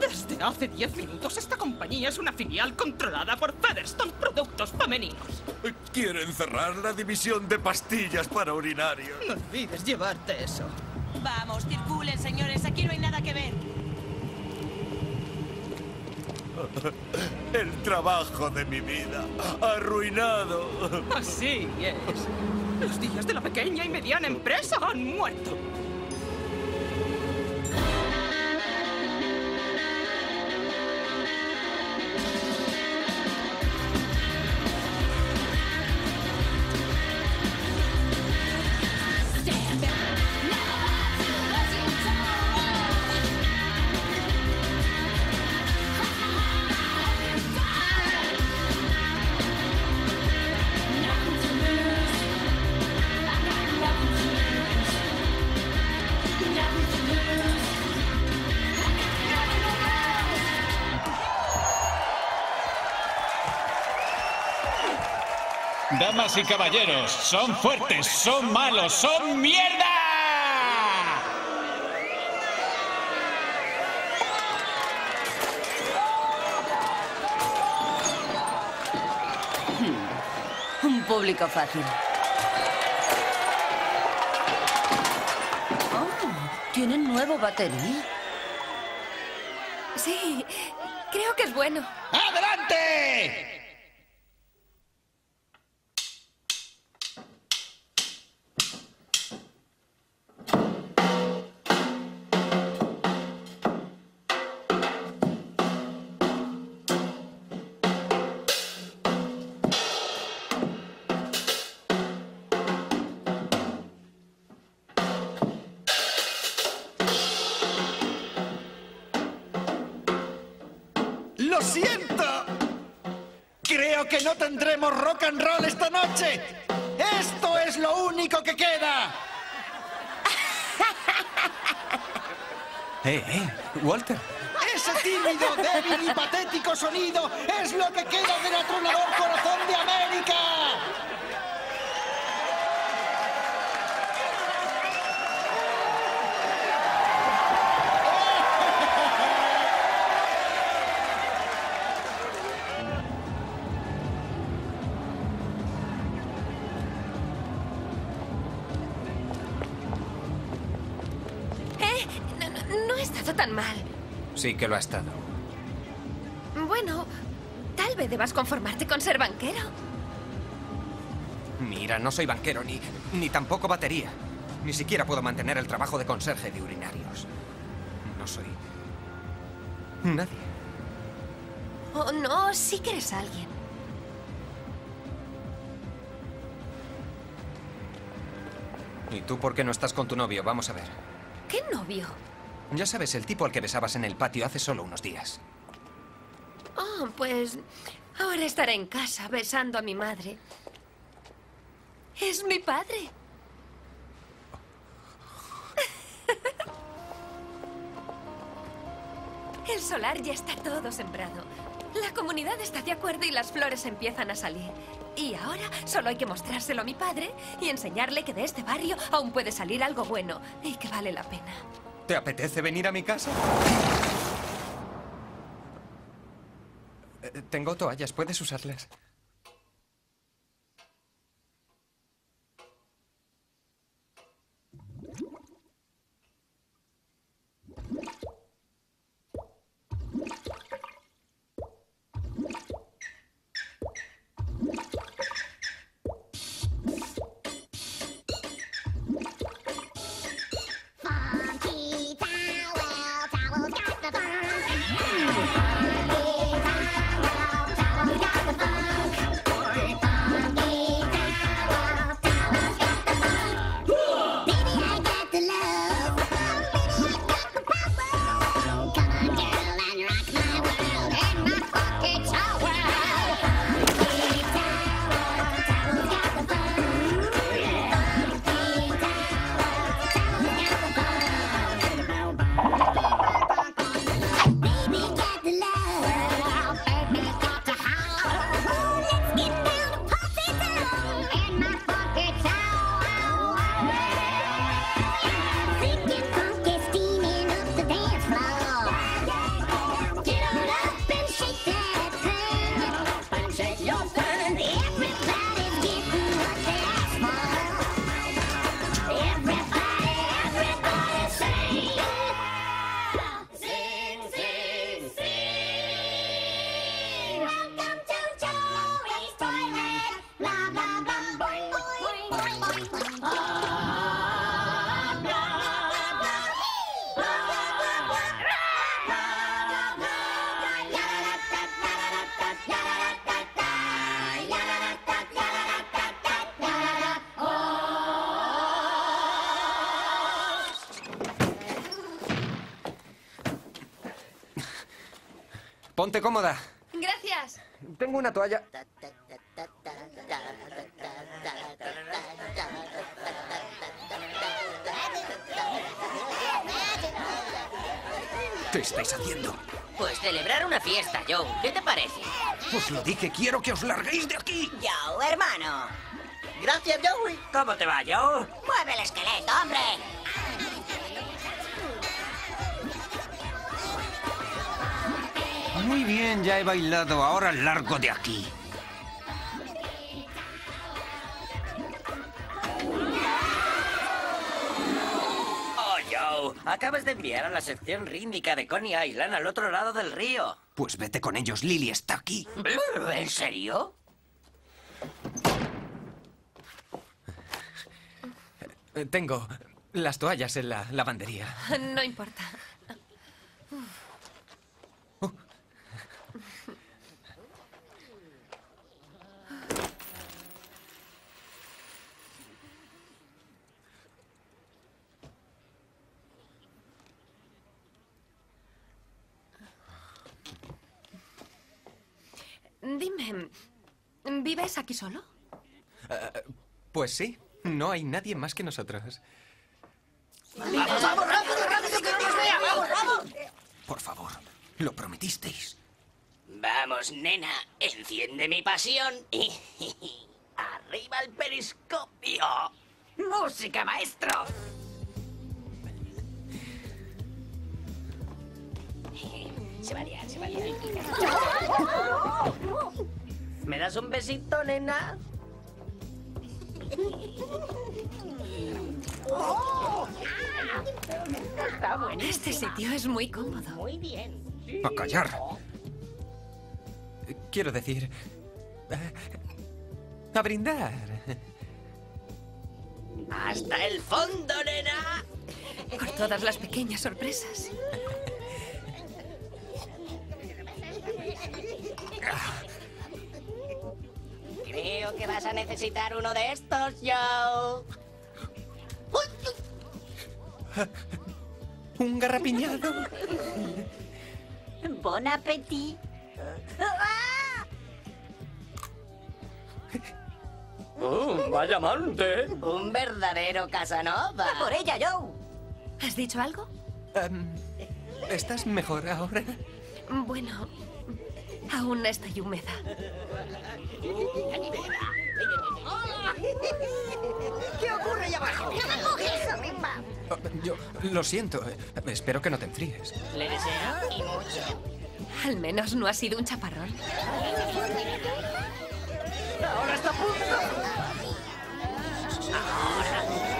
Desde hace 10 minutos esta compañía es una filial controlada por Featherstone Productos Femeninos. Quieren cerrar la división de pastillas para urinarios. No olvides llevarte eso. Vamos, circulen, señores. Aquí no hay nada que ver. El trabajo de mi vida. Arruinado. Así es. Los días de la pequeña y mediana empresa han muerto. y caballeros, son fuertes, son malos, son mierda. Hmm. Un público fácil. Oh, ¿Tienen nuevo batería? Sí, creo que es bueno. ¡Adelante! Noche. ¡Esto es lo único que queda! Eh, eh, Walter. Ese tímido, débil y patético sonido es lo que queda del atronador corazón de América. Sí que lo ha estado. Bueno, tal vez debas conformarte con ser banquero. Mira, no soy banquero ni, ni tampoco batería. Ni siquiera puedo mantener el trabajo de conserje de urinarios. No soy... Nadie. Oh, no, sí que eres alguien. ¿Y tú por qué no estás con tu novio? Vamos a ver. ¿Qué novio? Ya sabes, el tipo al que besabas en el patio hace solo unos días. Oh, pues ahora estará en casa besando a mi madre. Es mi padre. El solar ya está todo sembrado. La comunidad está de acuerdo y las flores empiezan a salir. Y ahora solo hay que mostrárselo a mi padre y enseñarle que de este barrio aún puede salir algo bueno y que vale la pena. ¿Te apetece venir a mi casa? Eh, Tengo toallas, puedes usarlas. Ponte cómoda. Gracias. Tengo una toalla. ¿Qué estáis haciendo? Pues celebrar una fiesta, Joe. ¿Qué te parece? Os lo dije, quiero que os larguéis de aquí. Joe, hermano. Gracias, Joey. ¿Cómo te va, Joe? Mueve el esqueleto, hombre. Muy bien, ya he bailado. Ahora largo de aquí. Oh, Joe, acabas de enviar a la sección rítmica de Coney Island al otro lado del río. Pues vete con ellos, Lily está aquí. ¿En serio? Tengo las toallas en la lavandería. No importa. Dime, ¿vives aquí solo? Eh, pues sí, no hay nadie más que nosotros. ¡Vamos, vamos, rápido, rápido, que no nos vea! ¡Vamos, vamos! Por favor, lo prometisteis. Vamos, nena, enciende mi pasión y... ¡Arriba el periscopio! ¡Música, maestro! Se va a liar, se va a liar. ¿Me das un besito, nena? Está Este sitio es muy cómodo. Muy bien. A callar. Quiero decir... eh, A brindar. ¡Hasta el fondo, nena! Por todas las pequeñas sorpresas. Creo que vas a necesitar uno de estos, Joe. Un garrapiñado. Bon appetit. ¡Oh, vaya amante! Un verdadero Casanova. por ella, Joe! ¿Has dicho algo? Em, ¿Estás mejor ahora? Bueno, aún estoy húmeda. ¿Qué ocurre allá abajo? ¡No me coges, misma! Oh, Yo lo siento. eh, Espero que no te enfríes. Le deseo y mucho. Al menos no ha sido un chaparrón. ¡Ahora está a punto! ¡Dejadme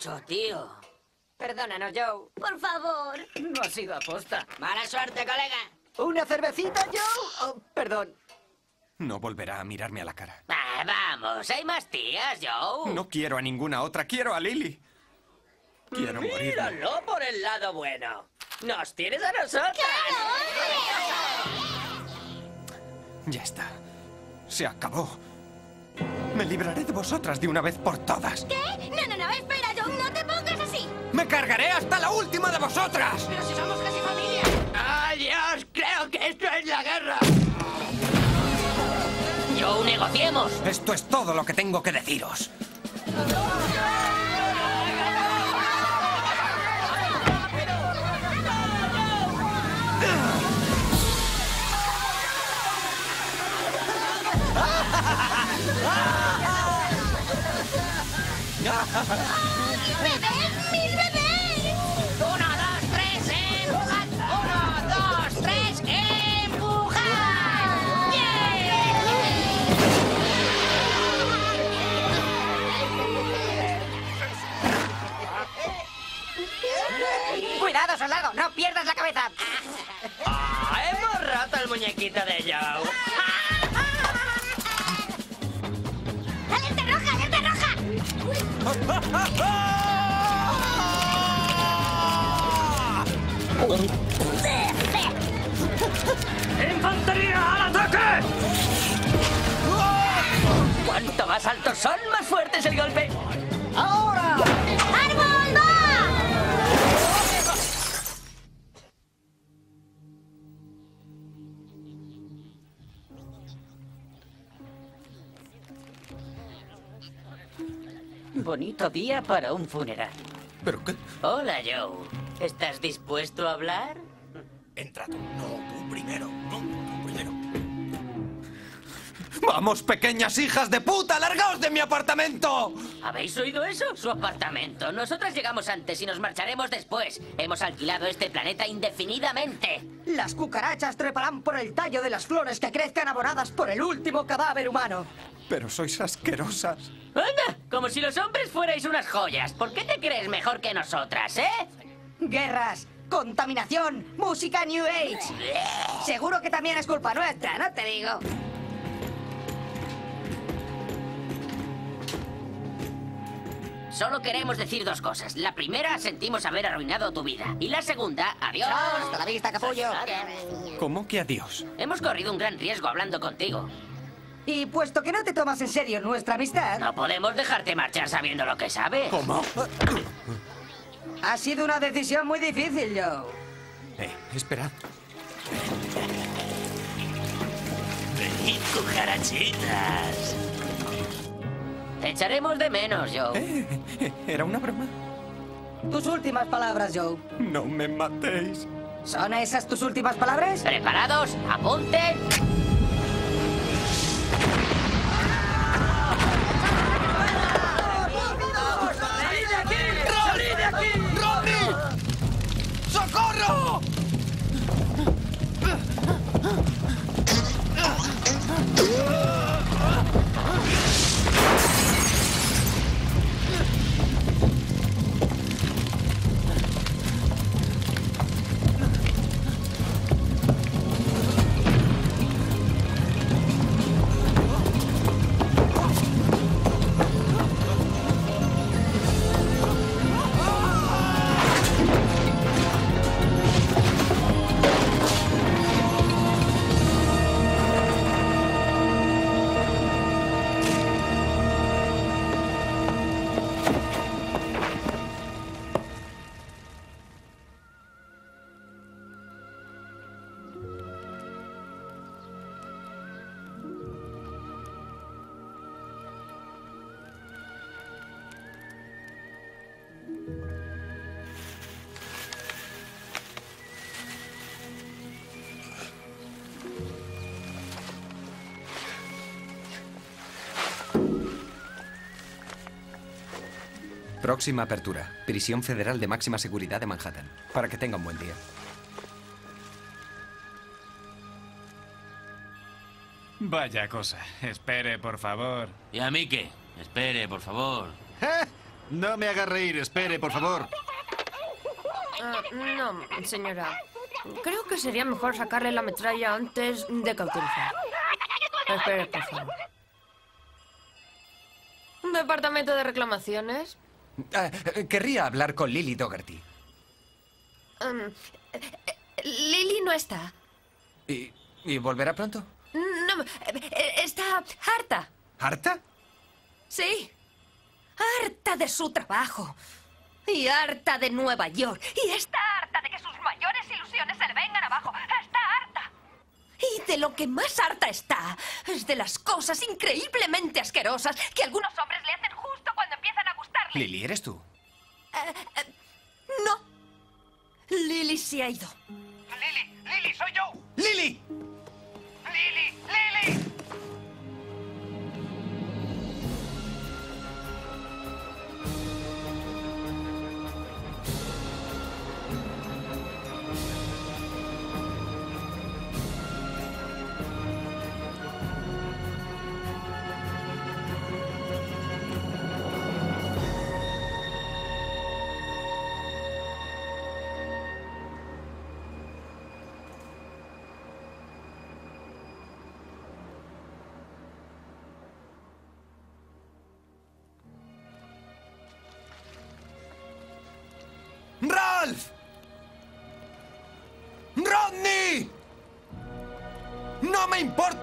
mucho, tío. Perdónanos, Joe. Por favor. No ha sido aposta. Mala suerte, colega. ¿Una cervecita, Joe? Oh, perdón. No volverá a mirarme a la cara. Ah, vamos, hay más tías, Joe. No quiero a ninguna otra, quiero a Lily. Quiero morirme. Míralo por el lado bueno. ¡Nos tienes a nosotras! Ya está. Se acabó. Me libraré de vosotras de una vez por todas. ¿Qué? No, no, no, espera, ¡Me cargaré hasta la última de vosotras! Pero si somos casi familia. ¡Adiós! Creo que esto es la guerra. Joe, negociemos. Esto es todo lo que tengo que deciros. ¡Bebés! ¡Cuidado, soldado! ¡No pierdas la cabeza! ¡Ah, hemos roto el muñequito de Joe! ¡Alerta roja, alerta roja! ¡Infantería al ataque! Cuanto más altos son, más fuerte es el golpe. Bonito día para un funeral. ¿Pero qué? Hola, Joe. ¿Estás dispuesto a hablar? Entra tú. No, tú primero. No. ¡Vamos, pequeñas hijas de puta! ¡Largaos de mi apartamento! ¿Habéis oído eso? Su apartamento. Nosotras llegamos antes y nos marcharemos después. Hemos alquilado este planeta indefinidamente. Las cucarachas treparán por el tallo de las flores que crezcan abonadas por el último cadáver humano. Pero sois asquerosas. ¡Anda! Como si los hombres fuerais unas joyas. ¿Por qué te crees mejor que nosotras, eh? Guerras, contaminación, música New Age. Seguro que también es culpa nuestra, no te digo. Solo queremos decir dos cosas. La primera, sentimos haber arruinado tu vida. Y la segunda, adiós. Hasta la vista, capullo. ¿Cómo que adiós? Hemos corrido un gran riesgo hablando contigo. Y puesto que no te tomas en serio nuestra amistad, No podemos dejarte marchar sabiendo lo que sabes. ¿Cómo? ha sido una decisión muy difícil, Joe. Eh, esperad. Venid, cucarachitas. Te echaremos de menos, Joe. Eh, ¿Era una broma? Tus últimas palabras, Joe. No me matéis. ¿Son esas tus últimas palabras? ¿Preparados? ¡Apunten! ¡Salid de aquí! ¡Salid de aquí! ¡Socorro! Próxima apertura. Prisión Federal de Máxima Seguridad de Manhattan. Para que tenga un buen día. Vaya cosa. Espere, por favor. ¿Y a mí qué? Espere, por favor. ¡Eh! No me haga reír, espere, por favor. Ah, no, señora. Creo que sería mejor sacarle la metralla antes de cauterizar. Espere, por favor. ¿Departamento de reclamaciones? Ah, eh, querría hablar con Lily Dougherty. Um, eh, Lily no está. ¿Y, y volverá pronto? No, eh, está harta. ¿Harta? Sí. Harta de su trabajo. Y harta de Nueva York. Y está harta de que sus mayores ilusiones se le vengan abajo. Está harta. Y de lo que más harta está es de las cosas increíblemente asquerosas que algunos hombres le hacen justo cuando empiezan a gustarle. Lily, ¿eres tú? Eh, eh, no. Lily se ha ido.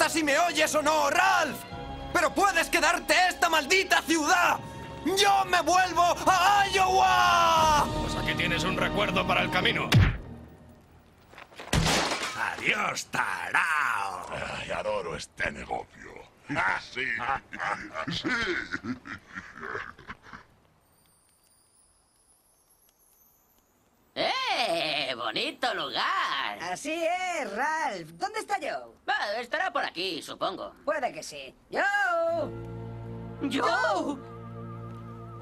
Importa si me oyes o no, Ralph. Pero puedes quedarte esta maldita ciudad. ¡Yo me vuelvo a Iowa! Pues aquí tienes un recuerdo para el camino. Adiós, tarao. Ay, adoro este negocio. Sí, sí. ¡Eh! ¡Bonito lugar! Así es, Ralph. ¿Dónde está Joe? Va, estará por aquí, supongo. Puede que sí. ¡Joe! ¡Joe!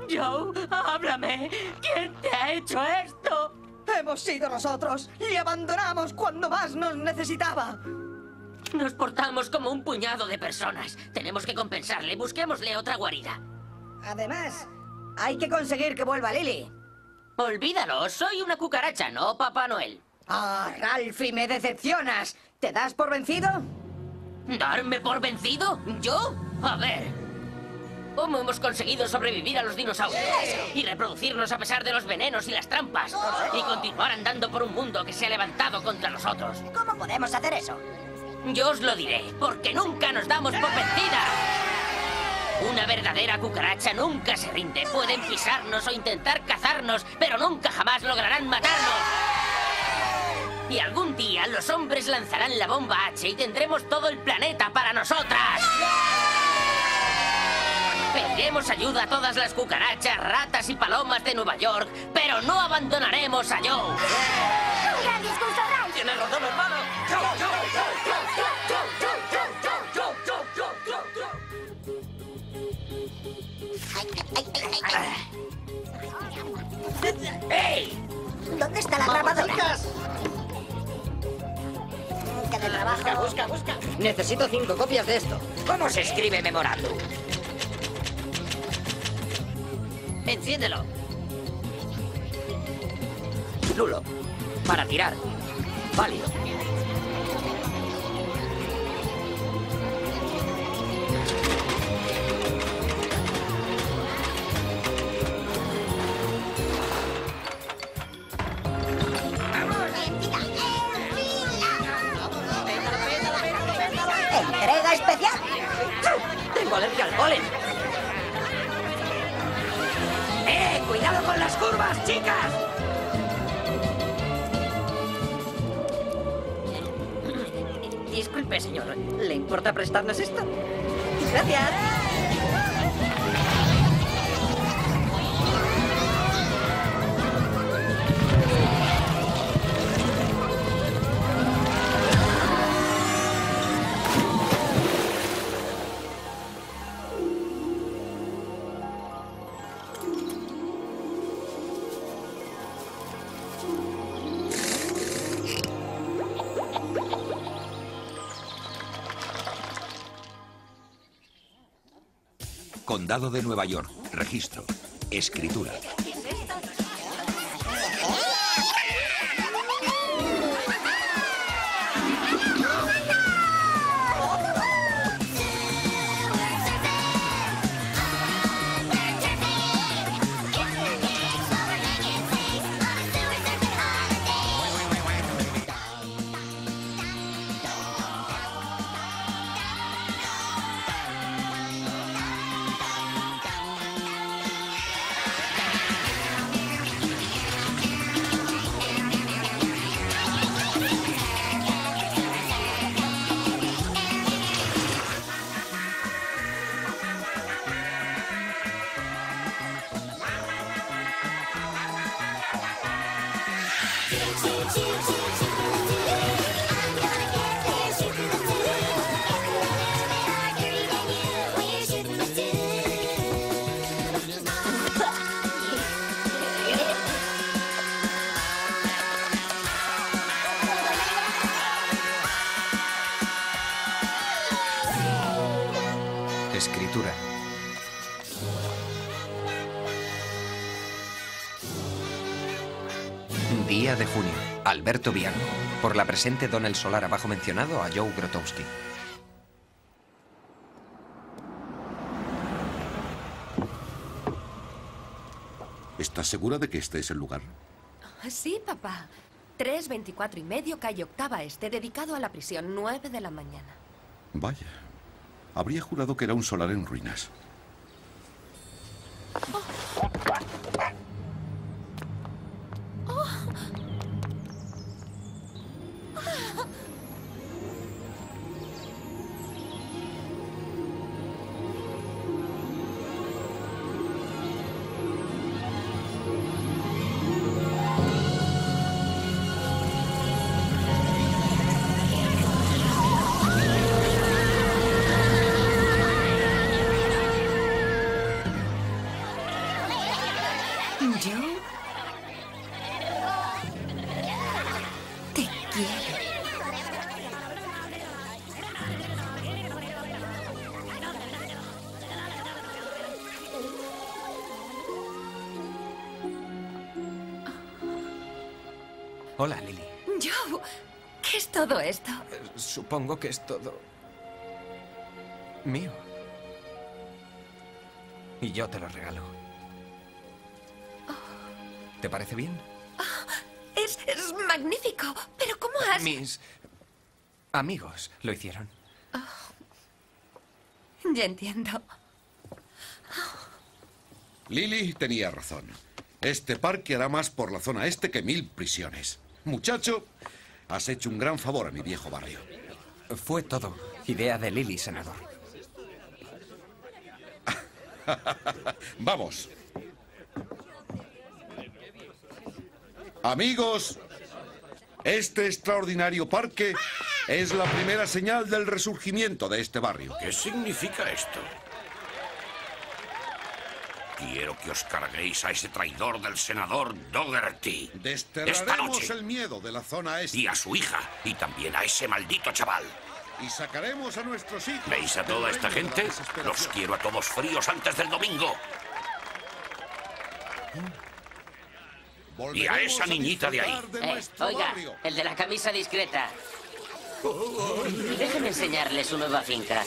¡Joe! ¡Háblame! ¿Quién te ha hecho esto? Hemos sido nosotros. Le abandonamos cuando más nos necesitaba. Nos portamos como un puñado de personas. Tenemos que compensarle. Busquémosle otra guarida. Además, hay que conseguir que vuelva Lily. Olvídalo, soy una cucaracha, no Papá Noel. Ah, Ralphie, me decepcionas. ¿Te das por vencido? ¿Darme por vencido? ¿Yo? A ver. ¿Cómo hemos conseguido sobrevivir a los dinosaurios? Y reproducirnos a pesar de los venenos y las trampas. Y continuar andando por un mundo que se ha levantado contra nosotros. ¿Cómo podemos hacer eso? Yo os lo diré, porque nunca nos damos por vencidas. Una verdadera cucaracha nunca se rinde. Pueden pisarnos o intentar cazarnos, pero nunca jamás lograrán matarnos. Y algún día los hombres lanzarán la bomba H y tendremos todo el planeta para nosotras. Pediremos ayuda a todas las cucarachas, ratas y palomas de Nueva York, pero no abandonaremos a Joe. ¡Gran discurso, Ralph! Tienes razón, hermano. ¡Ey! ¿Dónde está la grabadora? ¡Qué de trabajo! Busca, busca. Necesito cinco copias de esto. ¿Cómo se escribe memorándum? Enciéndelo. Lulo. Para tirar. Válido. ¡Eh! ¡Cuidado con las curvas, chicas! Disculpe, señor. ¿Le importa prestarnos esto? Gracias. Condado de Nueva York. Registro. Escritura. de junio, Alberto Bianco. Por la presente dona el solar abajo mencionado a Joe Grotowski. ¿Estás segura de que este es el lugar? Ah, sí, papá. 324 y medio, calle octava este, dedicado a la prisión, 9 de la mañana. Vaya. Habría jurado que era un solar en ruinas. Oh, todo esto? Supongo que es todo mío. Y yo te lo regalo. ¿Te parece bien? Es, es magnífico. Pero ¿cómo has...? Mis amigos lo hicieron. Ya entiendo. Lily tenía razón. Este parque hará más por la zona este que mil prisiones. Muchacho, has hecho un gran favor a mi viejo barrio. Fue todo idea de Lily, senador. Vamos. Amigos, este extraordinario parque es la primera señal del resurgimiento de este barrio. ¿Qué significa esto? Quiero que os carguéis a ese traidor del senador Dougherty. Esta Desterraremos noche. el miedo de la zona este. Y a su hija. Y también a ese maldito chaval. Y sacaremos a nuestros hijos. ¿Veis a toda esta gente? Los quiero a todos fríos antes del domingo. Y a esa niñita de ahí. Eh, oiga, el de la camisa discreta. Déjenme enseñarle su nueva finca.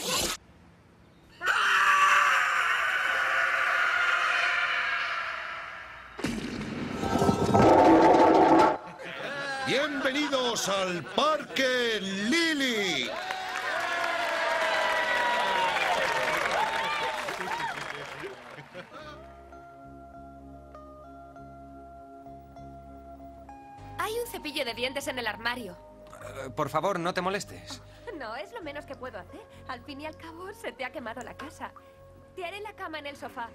Bienvenidos al Parque Lily. Hay un cepillo de dientes en el armario. Eh, Por favor, no te molestes. No, es lo menos que puedo hacer. Al fin y al cabo, se te ha quemado la casa. Te haré la cama en el sofá.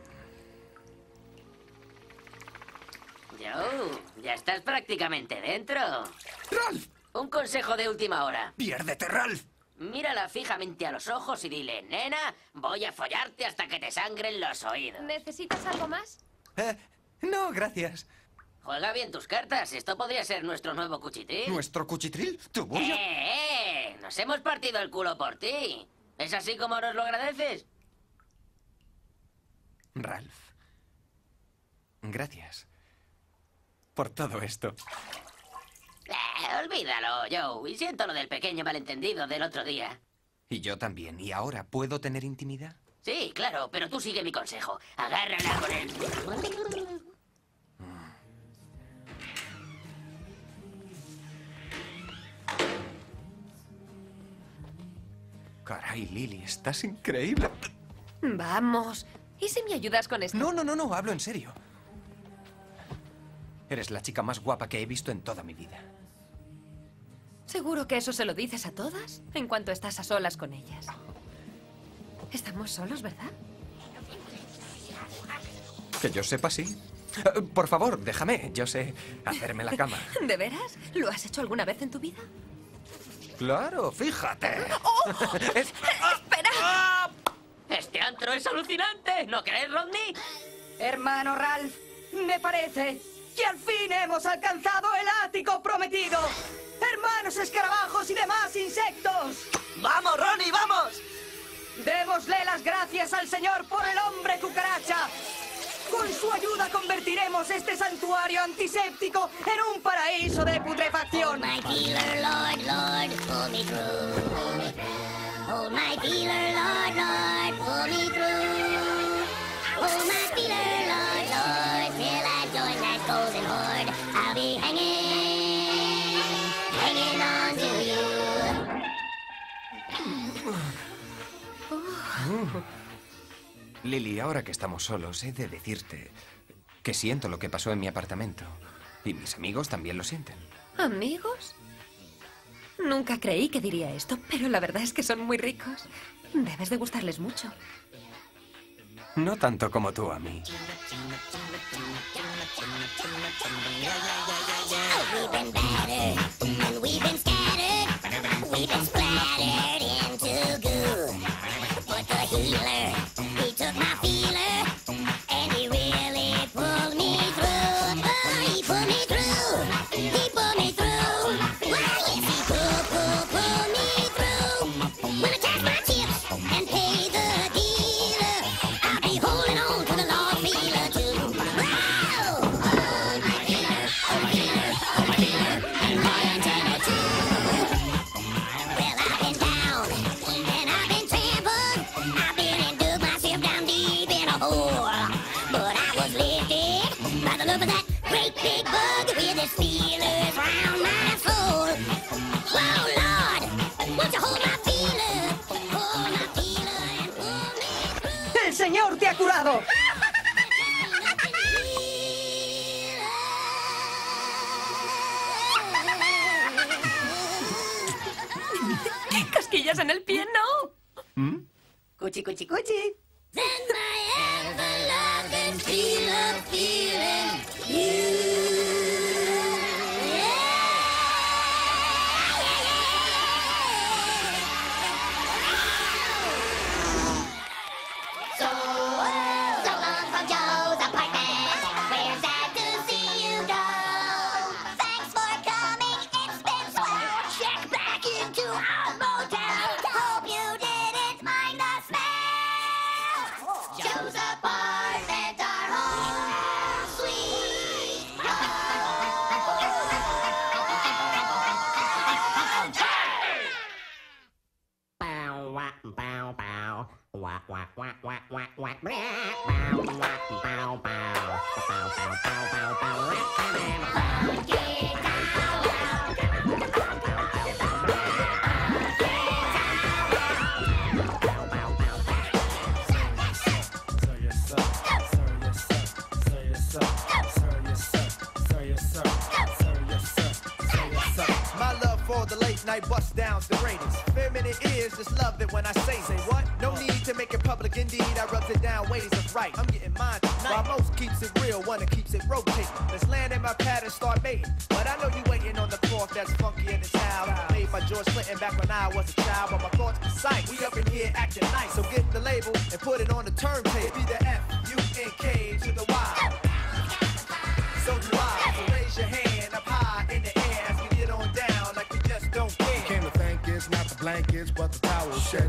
Joe, ya estás prácticamente dentro. ¡Ralph! Un consejo de última hora. ¡Piérdete, Ralph! Mírala fijamente a los ojos y dile, nena, voy a follarte hasta que te sangren los oídos. ¿Necesitas algo más? Eh, no, gracias. Juega bien tus cartas. Esto podría ser nuestro nuevo cuchitril. ¿Nuestro cuchitril? ¿Tu bulla? ¡Eh, eh! Nos hemos partido el culo por ti. ¿Es así como nos lo agradeces? Ralph. Gracias. Por todo esto. Eh, olvídalo, Joe. Y siento lo del pequeño malentendido del otro día. Y yo también. ¿Y ahora puedo tener intimidad? Sí, claro, pero tú sigue mi consejo. Agárrala con el... Caray, Lily, estás increíble. Vamos. ¿Y si me ayudas con esto? No, no, no, no, hablo en serio. Eres la chica más guapa que he visto en toda mi vida. ¿Seguro que eso se lo dices a todas en cuanto estás a solas con ellas? Estamos solos, ¿verdad? Que yo sepa, sí. Eh, Por favor, déjame, yo sé hacerme la cama. ¿De veras? ¿Lo has hecho alguna vez en tu vida? Claro, fíjate. Es- ¡Espera! Este antro es alucinante, ¿no crees, Rodney? Hermano Ralph, me parece que al fin hemos alcanzado el ático prometido. Hermanos escarabajos y demás insectos. ¡Vamos, Ronnie, vamos! Démosle las gracias al Señor por el hombre cucaracha. Con su ayuda convertiremos este santuario antiséptico en un paraíso de putrefacción. My dealer, Lord, Lord, pull me through. Oh, my dealer, Lord, Lord, pull me through. Oh, my dealer, Lord, Lord, golden horde, I'll be hanging, hanging on to you. Lily, ahora que estamos solos, he de decirte que siento lo que pasó en mi apartamento. Y mis amigos también lo sienten. ¿Amigos? Nunca creí que diría esto, pero la verdad es que son muy ricos. Debes de gustarles mucho. No tanto como tú a mí. We've been battered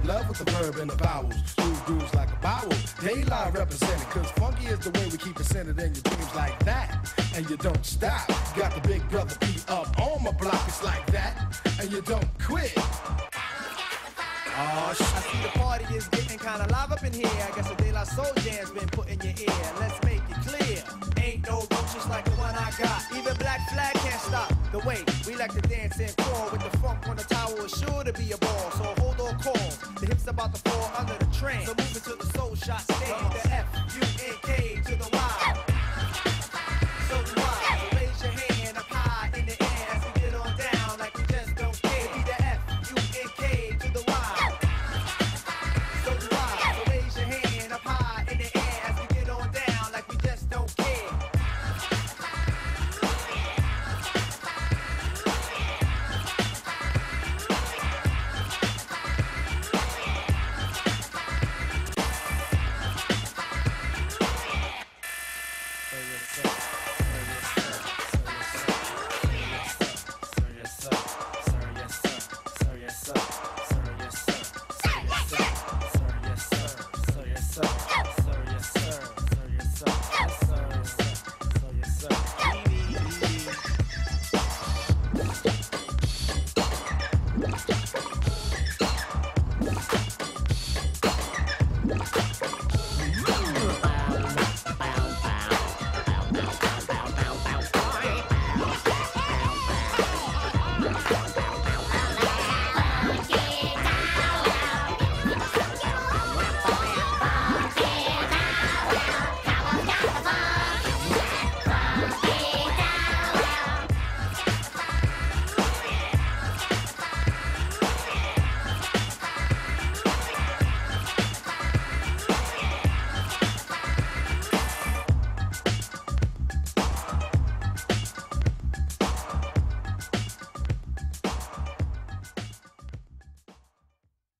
love with the verb and the vowels. Smooth grooves like a bowel. Daylight represented, cause funky is the way we keep it centered in your dreams like that. And you don't stop. Got the big brother beat up on my block, it's like that. And you don't quit. Oh, I see the party is getting kinda live up in here. I guess the De La Soul Jam's been put in your ear. Let's make it clear. Ain't no roaches like the one I got. Even Black Flag can't stop the way we like to dance and crawl with the funk on the tower, is sure to be a ball. So hold on, call. The hips about to fall under the train. So move it to the soul shot stage. The F U N K to the Y. So do